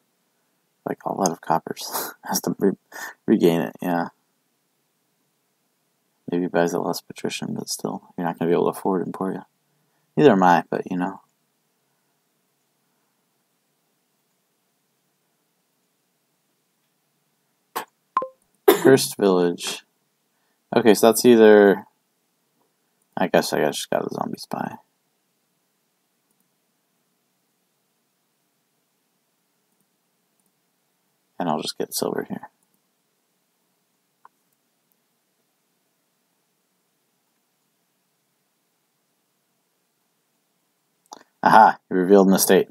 like a lot of coppers. Has to re regain it, yeah. Maybe buys it less patrician, but still, you're not gonna be able to afford Emporia. Neither am I, but you know. Cursed Village. Okay, so that's either. I guess I just got a zombie spy. And I'll just get silver here. Aha, you revealed an estate.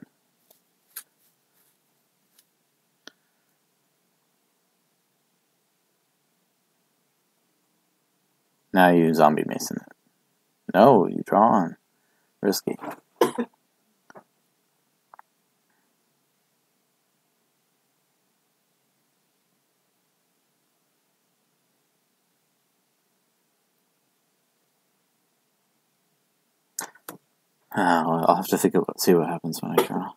Now you zombie mason it. No, you draw on. Risky. Uh, I'll have to think about see what happens when I draw.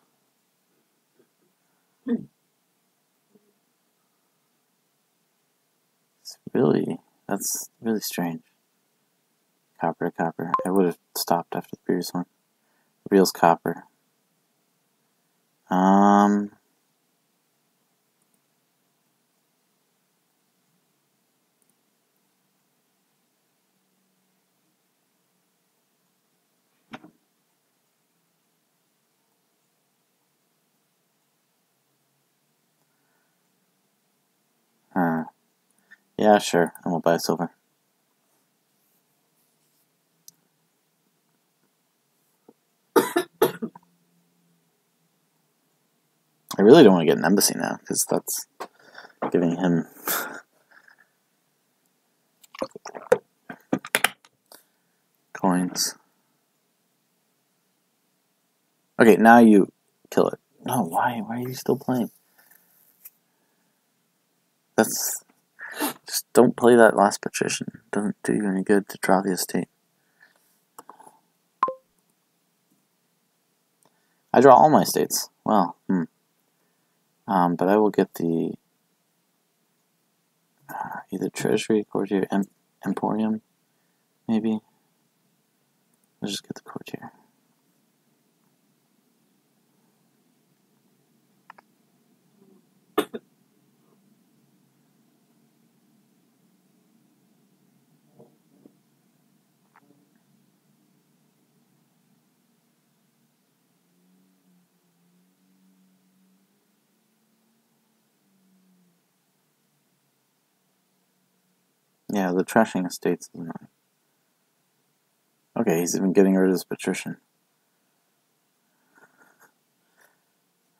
It's really that's really strange. Copper to copper. I would have stopped after the previous one. Reals copper. Um. Huh. Yeah, sure. I will buy silver. I really don't want to get an embassy now because that's giving him coins. Okay, now you kill it. No, why? Why are you still playing? That's just don't play that last patrician. Doesn't do you any good to draw the estate. I draw all my states. Well, hmm. Um, but I will get the uh, either treasury, courtier, em emporium, maybe. I'll just get the courtier. Yeah, the trashing estates is not. Okay, he's even getting rid of his patrician.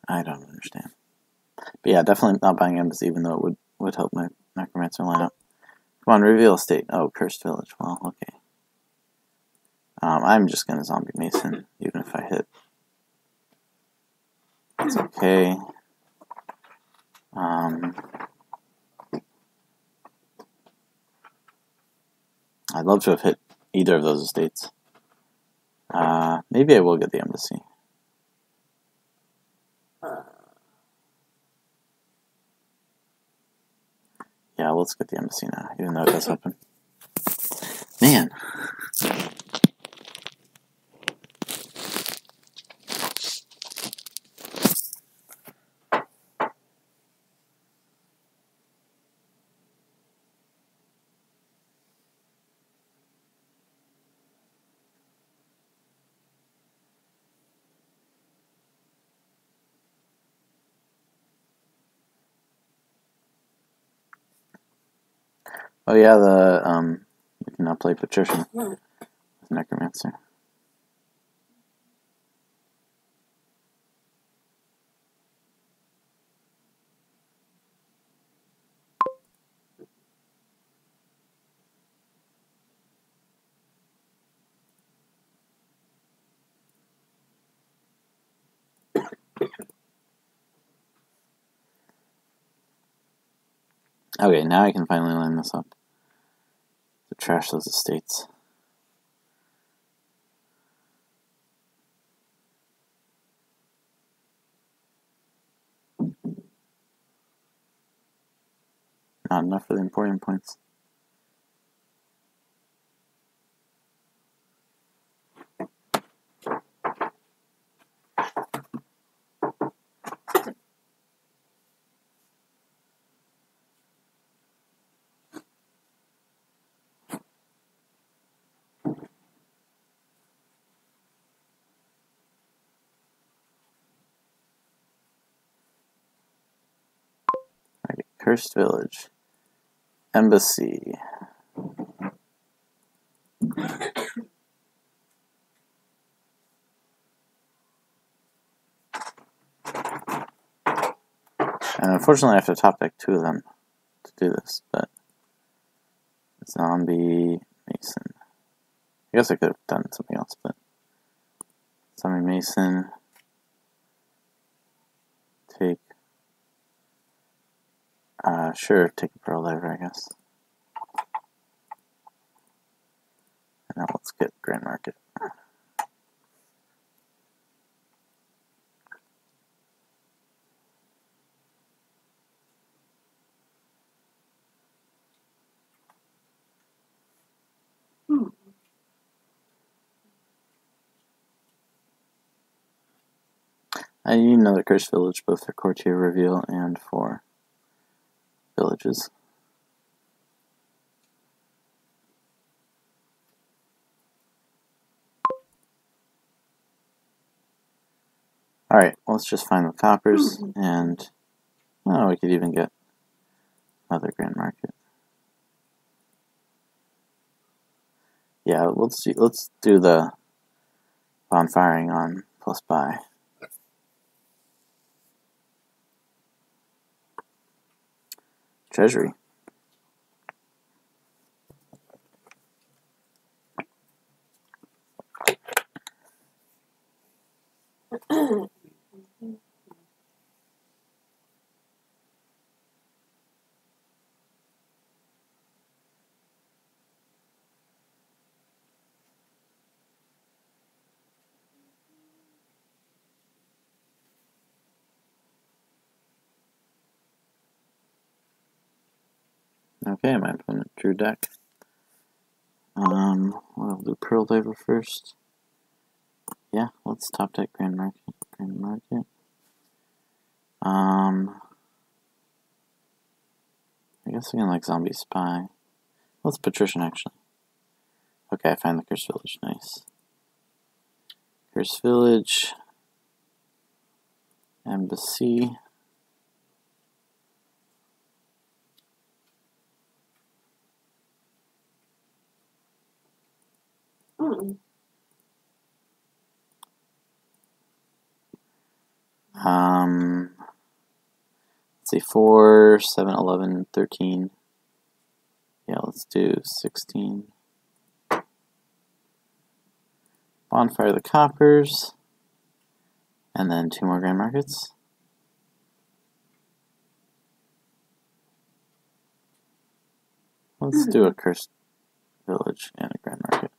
I don't understand. But yeah, definitely not buying embassy, even though it would, would help my necromancer lineup. Come on, reveal estate. Oh, cursed village. Well, okay. Um, I'm just gonna zombie mason, even if I hit. It's okay. Um, I'd love to have hit either of those estates. Uh, maybe I will get the embassy. Yeah, let's get the embassy now, even though it does happen. Man. Oh yeah, the um, you can now play patrician necromancer. Okay, now I can finally line this up trash those estates. Not enough for the Emporium points. Cursed Village. Embassy. And unfortunately, I have to top deck two of them to do this, but zombie mason. I guess I could have done something else, but zombie mason. Take. Uh, sure, take a pearl diver, I guess. And now let's get Grand Market. I need another Cursed Village, both for Courtier Reveal and for villages. Alright, let's just find the coppers, mm-hmm. and oh, we could even get another Grand Market. Yeah, let's see, let's do the bonfiring on plus buy. Treasury. Okay, my opponent drew deck. Um, we'll do Pearl Diver first. Yeah, let's top deck Grand Market. Grand Market. Um, I guess again like Zombie Spy. Let's Patrician actually. Okay, I find the Cursed Village. Nice. Cursed Village. Embassy. Mm. Um, let's see, 4, 7, 11, 13. Yeah, let's do 16. Bonfire the Coppers. And then two more Grand Markets. Let's do a Cursed Village and a Grand Market.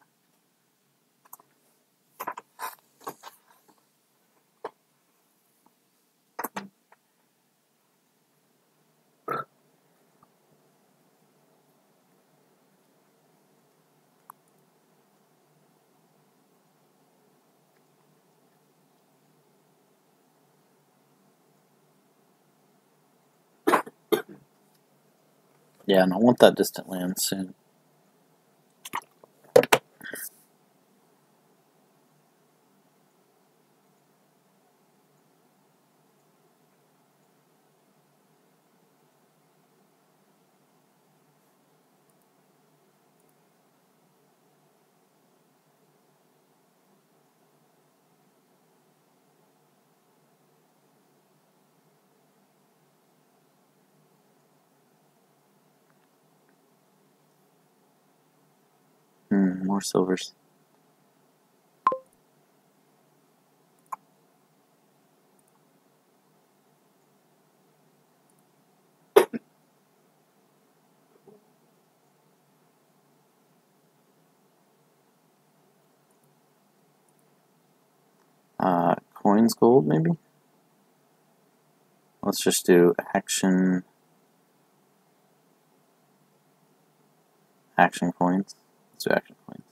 Yeah, and I want that distant land soon. Hmm, more silvers. Uh, coins gold, maybe? Let's just do action. Action coins. Let's do action coins.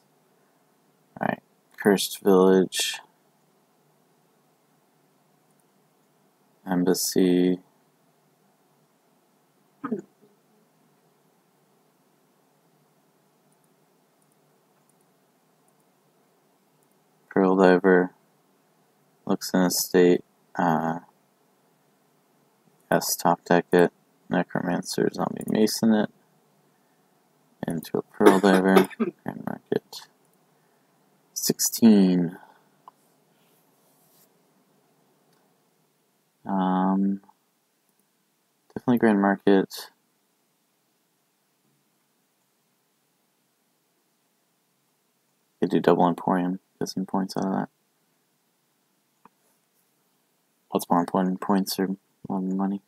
Cursed Village. Embassy. Pearl Diver. Looks in a state. Uh, yes, top deck it. Necromancer, Zombie Mason it. Into a Pearl Diver. Grand Market. 16. Um, definitely Grand Market. Could do double Emporium, get some points out of that. What's more important, points or money?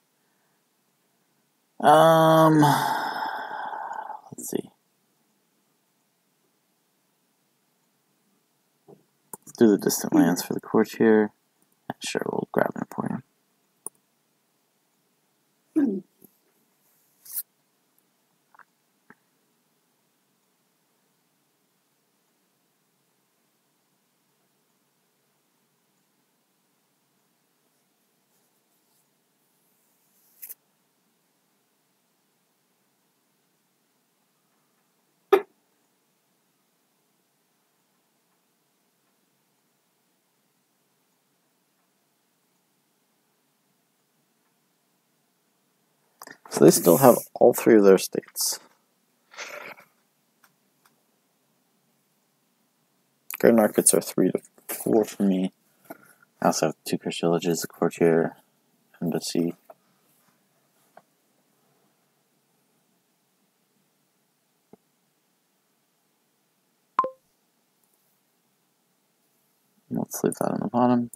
Um, let's see. Let's the distant lands for the courtier. And sure, we'll grab an Emporium. So they still have all three of their states. Grand markets are three to four for me. I also have two cursed villages, a courtier, embassy. Let's leave that on the bottom.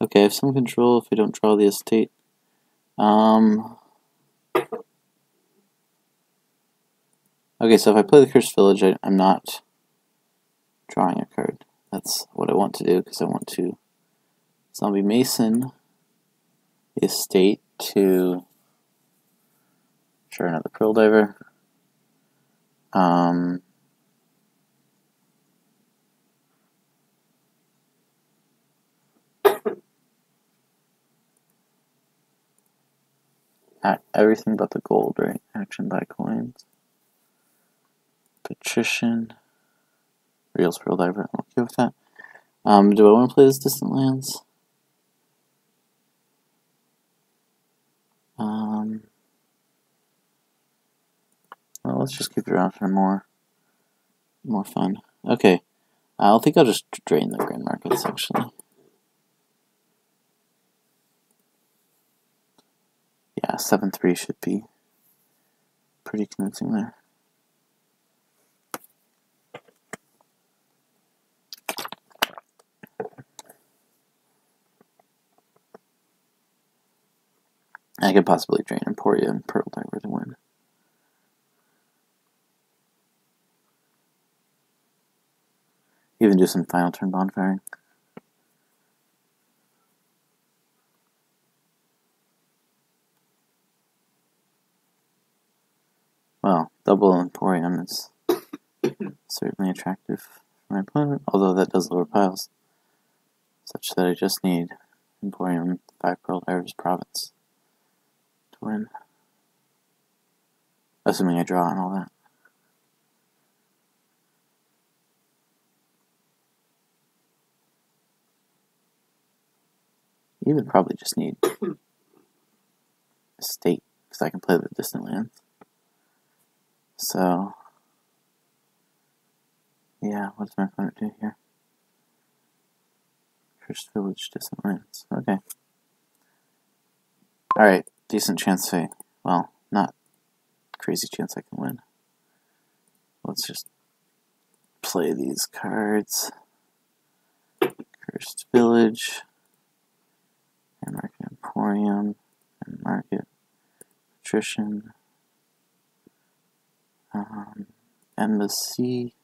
Okay, I have some control if I don't draw the estate. Um, okay, so if I play the Cursed Village, I, I'm not drawing a card. That's what I want to do because I want to Zombie Mason estate to sure another Pearl Diver. Um, everything but the gold, right? Action buy coins. Patrician. Real Pearl Diver. I'm okay with that. Um, do I want to play this Distant Lands? Um, well, let's just keep it around for more, more fun. Okay, I think I'll just drain the Grand Markets, actually. Yeah, 7-3 should be pretty convincing there. I could possibly drain Emporia and Pearl Diver to win. Even do some final turn bonfiring. Well, double Emporium is certainly attractive for my opponent, although that does lower piles, such that I just need Emporium 5 Pearl Divers Province win. Assuming I draw and all that. You would probably just need a state, because I can play the distant lands. So, yeah, what does my opponent do here? Cursed Village, Distant Lands. Okay. Alright, decent chance I, well, not crazy chance I can win. Let's just play these cards. Cursed Village, and Market Emporium, and Market Patrician um, embassy.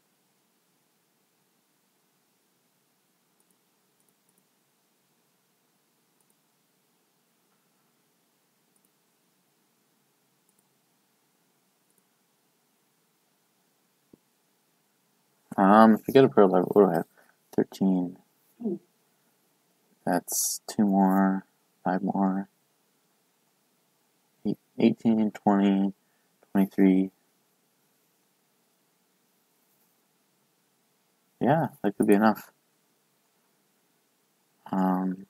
Um, if I get a pearl level, what do I have? 13. That's two more, five more. 18, 20, 23, Yeah, that could be enough. Um,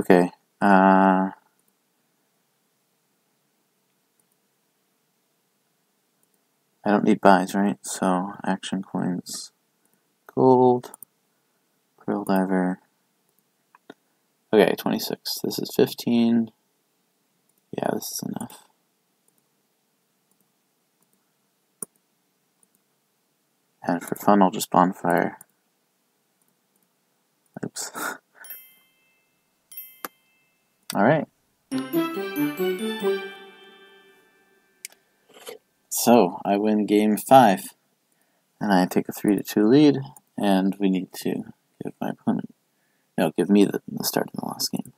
okay. Uh, I don't need buys, right? So action coins, gold, Pearl Diver. Okay, 26. This is 15. Yeah, this is enough. And for fun, I'll just bonfire. Oops. Alright. So, I win game 5. And I take a 3 to 2 lead and we need to give my opponent, no, give me the, the start of the last game.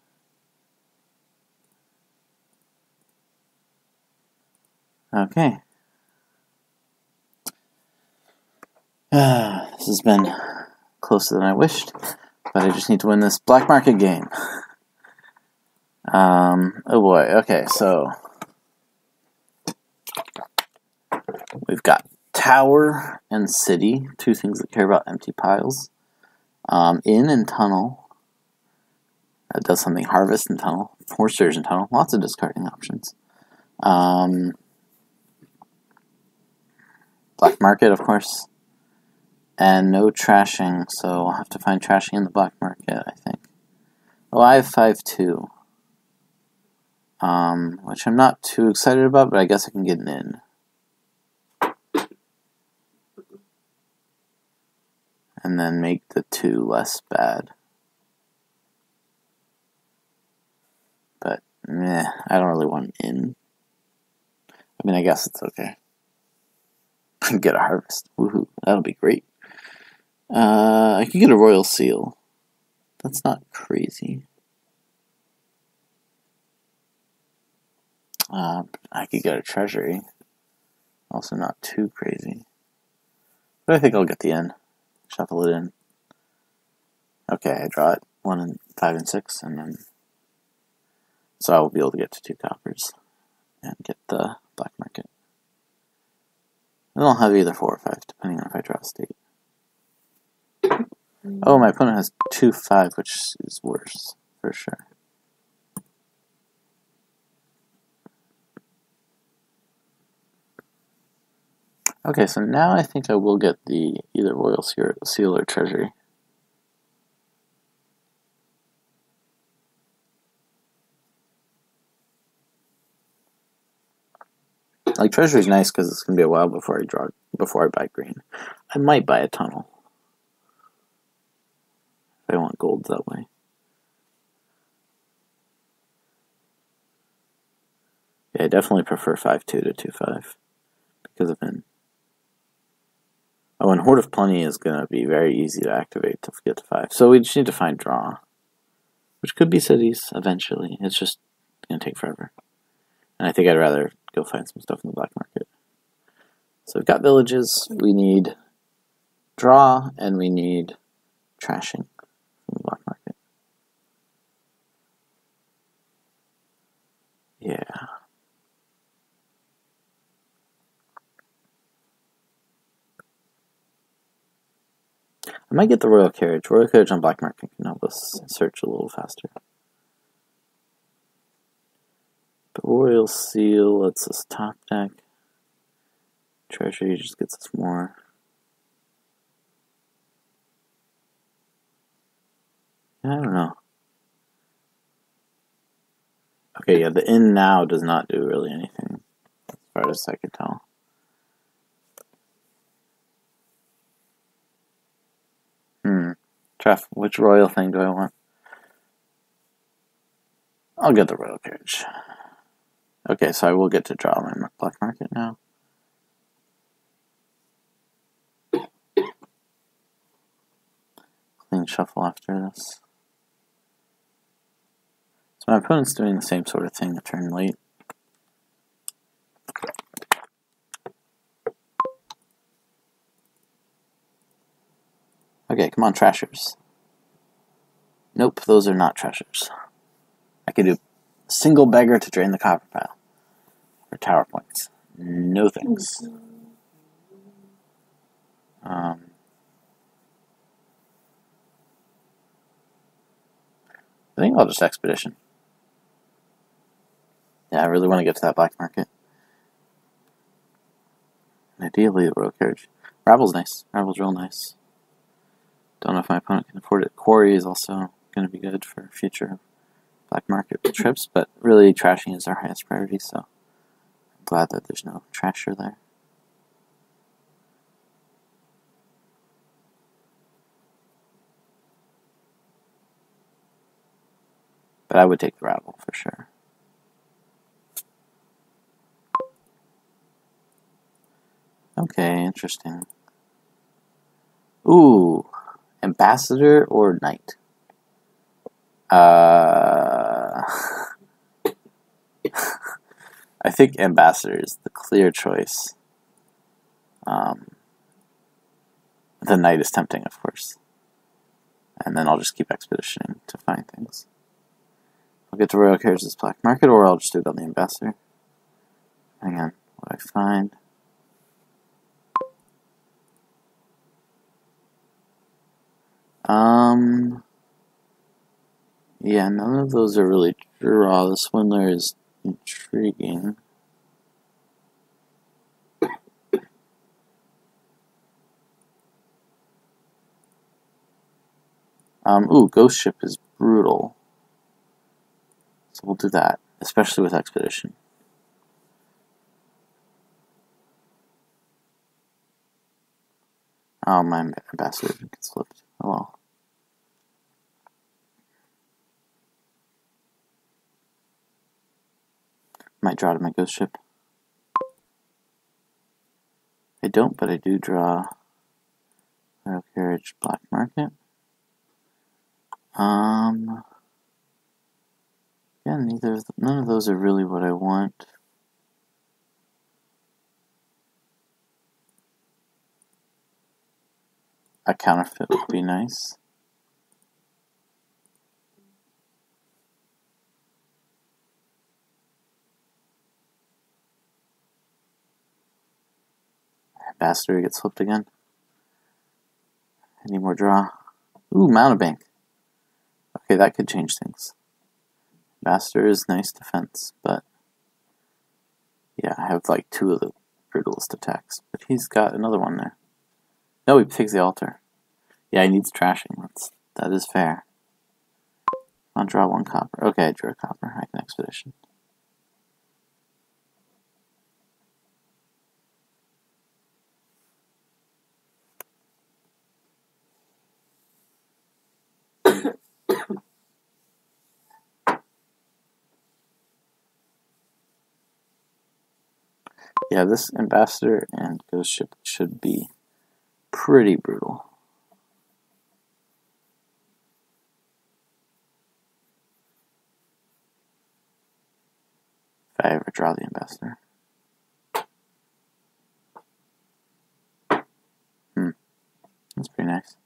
Okay. Uh, this has been closer than I wished, but I just need to win this black market game. Um, oh boy, okay, so we've got tower and city, two things that care about empty piles. Um, inn and tunnel. That does something. Harvest and tunnel. Horse and tunnel. Lots of discarding options. Um, black market, of course and no trashing, so I'll have to find trashing in the black market, I think. Oh, I have 5-2, um, which I'm not too excited about, but I guess I can get an inn. And then make the 2 less bad. But, meh, I don't really want an inn. I mean, I guess it's okay. I can get a harvest. Woohoo, that'll be great. Uh, I could get a royal seal. That's not crazy. Uh, I could get a treasury. Also not too crazy. But I think I'll get the inn. Shuffle it in. Okay, I draw it. One and five and six, and then so I will be able to get to two coppers and get the black market. And I'll have either four or five, depending on if I draw a state. Oh, my opponent has 2-5, which is worse, for sure. Okay, so now I think I will get the either Royal Seal or Treasury. Like Treasury is nice because it's gonna be a while before I draw before I buy green. I might buy a tunnel. I want gold that way. Yeah, I definitely prefer 5-2 to 2-5 because of him. Oh, and Horn of Plenty is going to be very easy to activate to get to 5. So we just need to find draw, which could be cities eventually. It's just going to take forever. And I think I'd rather go find some stuff in the black market. So we've got villages, we need draw, and we need trashing from the black market. Yeah. I might get the Royal Carriage. Royal Carriage on Black Market can help us search a little faster. The Royal Seal lets us top deck. Treasury just gets us more. I don't know. Okay, yeah, the inn now does not do really anything, as far as I can tell. Hmm. Treff, which royal thing do I want? I'll get the royal carriage. Okay, so I will get to draw my black market now. Clean shuffle after this. So my opponent's doing the same sort of thing a turn late. Okay, come on, trashers. Nope, those are not trashers. I could do single beggar to drain the copper pile. For tower points. No thanks. Um, I think I'll just expedition. Yeah, I really want to get to that black market. Ideally, the royal carriage. Rabble's nice. Rabble's real nice. Don't know if my opponent can afford it. Quarry is also going to be good for future black market trips, but really trashing is our highest priority, so I'm glad that there's no trasher there. But I would take the Rabble for sure. Okay, interesting. Ooh, ambassador or knight? Uh, I think ambassador is the clear choice. Um, the knight is tempting, of course. And then I'll just keep expeditioning to find things. I'll get to Royal Carriage's Black Market, or I'll just do it on the ambassador. Hang on, what do I find. Um, yeah, none of those are really draw. The Swindler is intriguing. Um, ooh, Ghost Ship is brutal. So we'll do that, especially with Expedition. Oh, my ambassador gets flipped. Oh well. Might draw to my ghost ship. I don't, but I do draw Royal Carriage Black Market. Um, yeah, neither none of those are really what I want. A counterfeit would be nice. Ambassador gets flipped again. Any more draw? Ooh, Mountebank. Okay, that could change things. Ambassador is nice defense, but yeah, I have like two of the brutalist attacks, but he's got another one there. No, he takes the altar. Yeah, he needs trashing. That's that is fair. I'll draw one copper. Okay, I drew a copper. I can expedition. yeah, this ambassador and ghost ship should be pretty brutal. If I ever draw the ambassador. Hmm. That's pretty nice.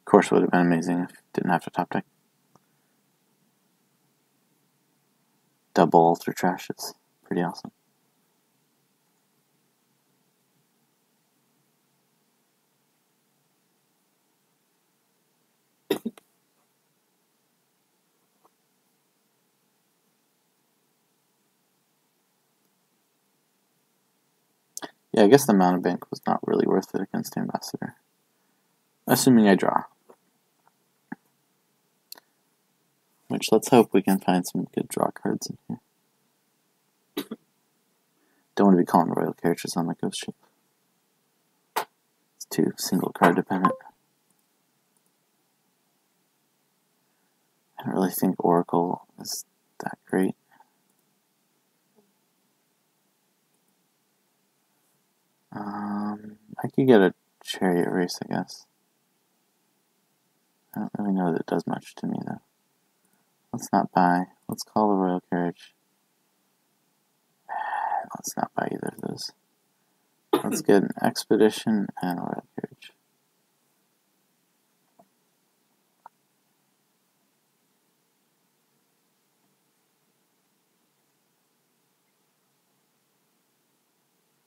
Of course, would have been amazing if didn't have to top deck. double altar trash. Pretty awesome. Yeah, I guess the Mountebank was not really worth it against the Ambassador. Assuming I draw. Which let's hope we can find some good draw cards in here. Don't want to be calling royal carriages on my ghost ship. It's too single card dependent. I don't really think Oracle is that great. Um, I could get a chariot race, I guess. I don't really know that it does much to me, though. Let's not buy. Let's call the royal carriage. Let's not buy either of those. Let's get an expedition and a royal carriage.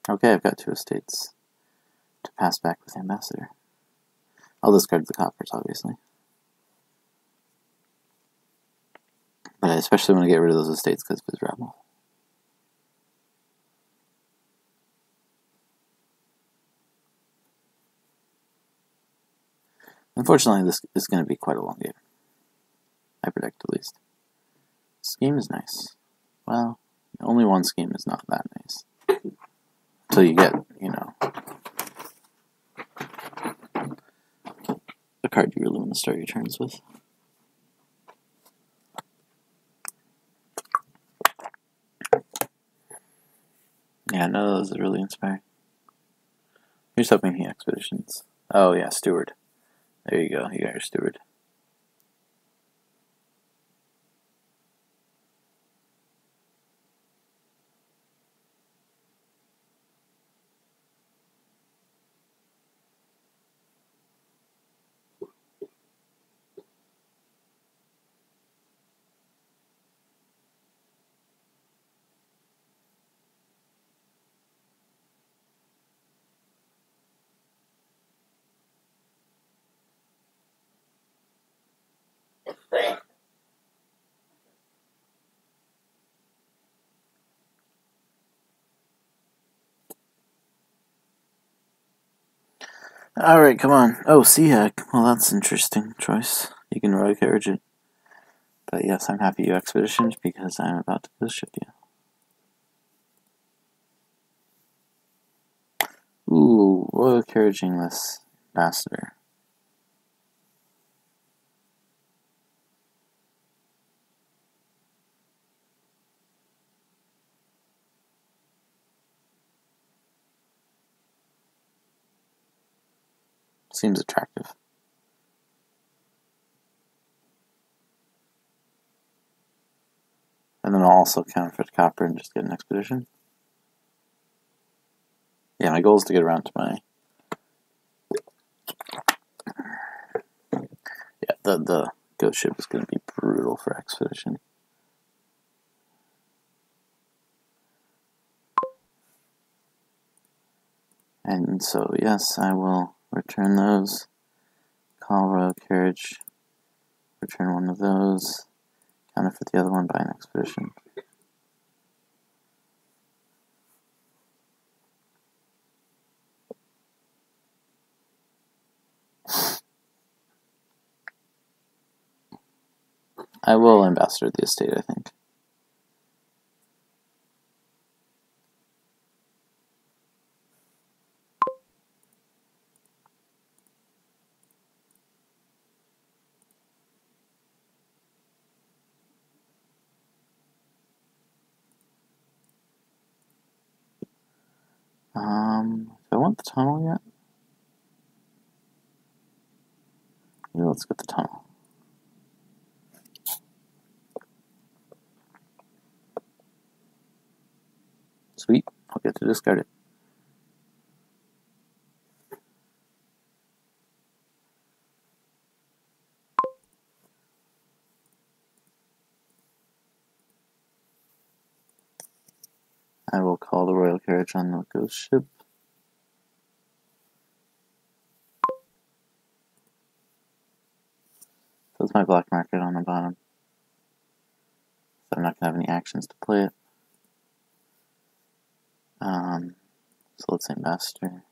Okay, I've got two estates to pass back with Ambassador. I'll discard the coppers, obviously. But I especially want to get rid of those estates because of his rabble. Unfortunately, this is going to be quite a long game. I predict, at least. Scheme is nice. Well, only one scheme is not that nice. Until you get, you know, card you really want to start your turns with. Yeah, none of those is really inspiring. Who's helping the expeditions? Oh yeah, steward. There you go. You got your steward. Alright, come on. Oh, Sea Hag. Well, that's interesting choice. You can royal carriage it. But yes, I'm happy you expeditions because I'm about to ghost ship you. Ooh, royal carriaging this ambassador. Seems attractive. And then I'll also counterfeit copper and just get an expedition. Yeah, my goal is to get around to my. Yeah, the the ghost ship is going to be brutal for expedition. And so, yes, I will return those. Call royal carriage, return one of those, counterfeit the other one by an expedition. I will ambassador the estate, I think. Um, do I want the tunnel yet? Yeah, let's get the tunnel. Sweet, I'll get to discard it. I will call the royal carriage on the ghost ship. That's my black market on the bottom. So I'm not going to have any actions to play it. Um, so let's say master.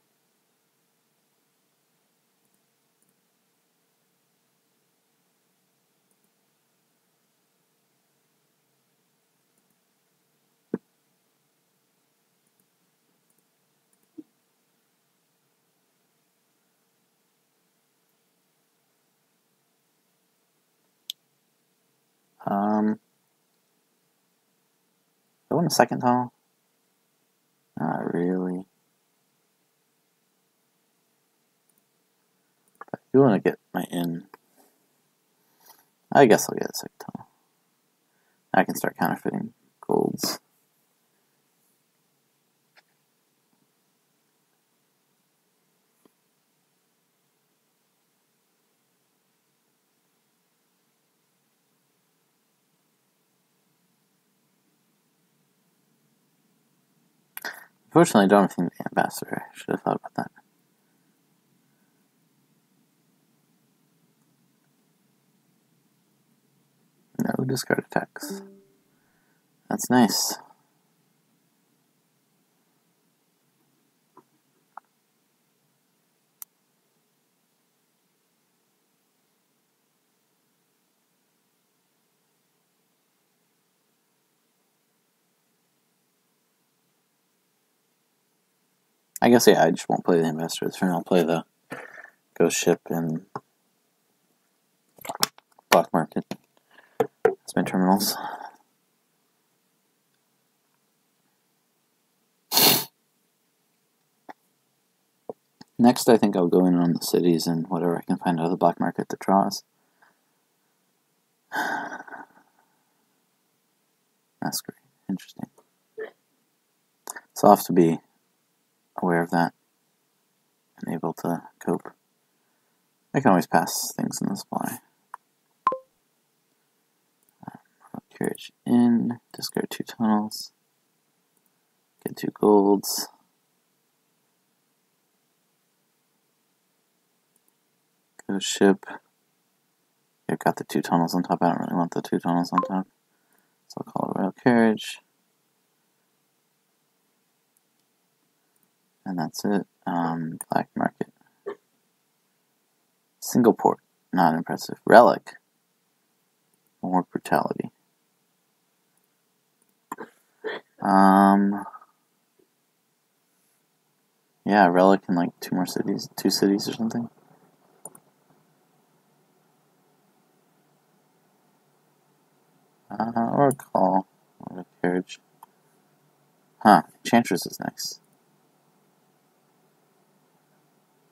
Um, I want a second tunnel. Not really. But you want to get my inn. I guess I'll get a second tunnel. I can start counterfeiting golds. Unfortunately, I don't think the ambassador. Should have thought about that. No discard attacks. That's nice. I guess yeah, I just won't play the this turn. I'll play the ghost ship and black market. That's my terminals. next I think I'll go in on the cities and whatever I can find out of the black market that draws. That's great. Interesting. So have to be aware of that and able to cope. I can always pass things in the supply. Um, carriage in, discard two tunnels, get two golds. Go ship. I've got the two tunnels on top. I don't really want the two tunnels on top. So I'll call it royal carriage. And that's it. Um, black market. Single port. Not impressive. Relic. More brutality. Um, yeah, relic in like two more cities, two cities or something. Uh, or a call, or a carriage. Huh, Enchantress is next.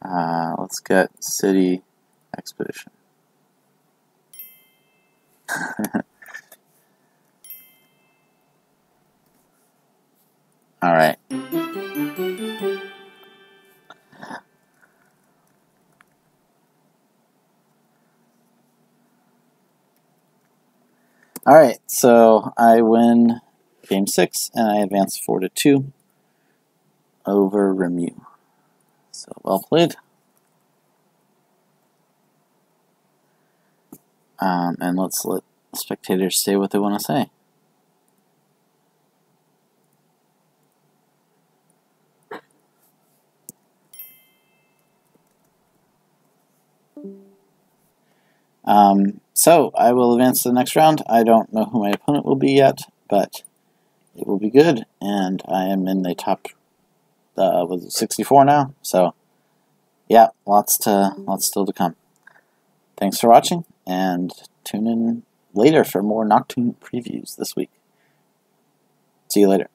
Uh, let's get City Expedition. All right. All right, so I win game six and I advance four to two over ramue. So well played. Um, and let's let spectators say what they want to say. Um, so I will advance to the next round. I don't know who my opponent will be yet, but it will be good. And I am in the top, uh, was it 64 now? So yeah, lots to lots still to come. Thanks for watching, and tune in later for more Nocturne previews this week. See you later.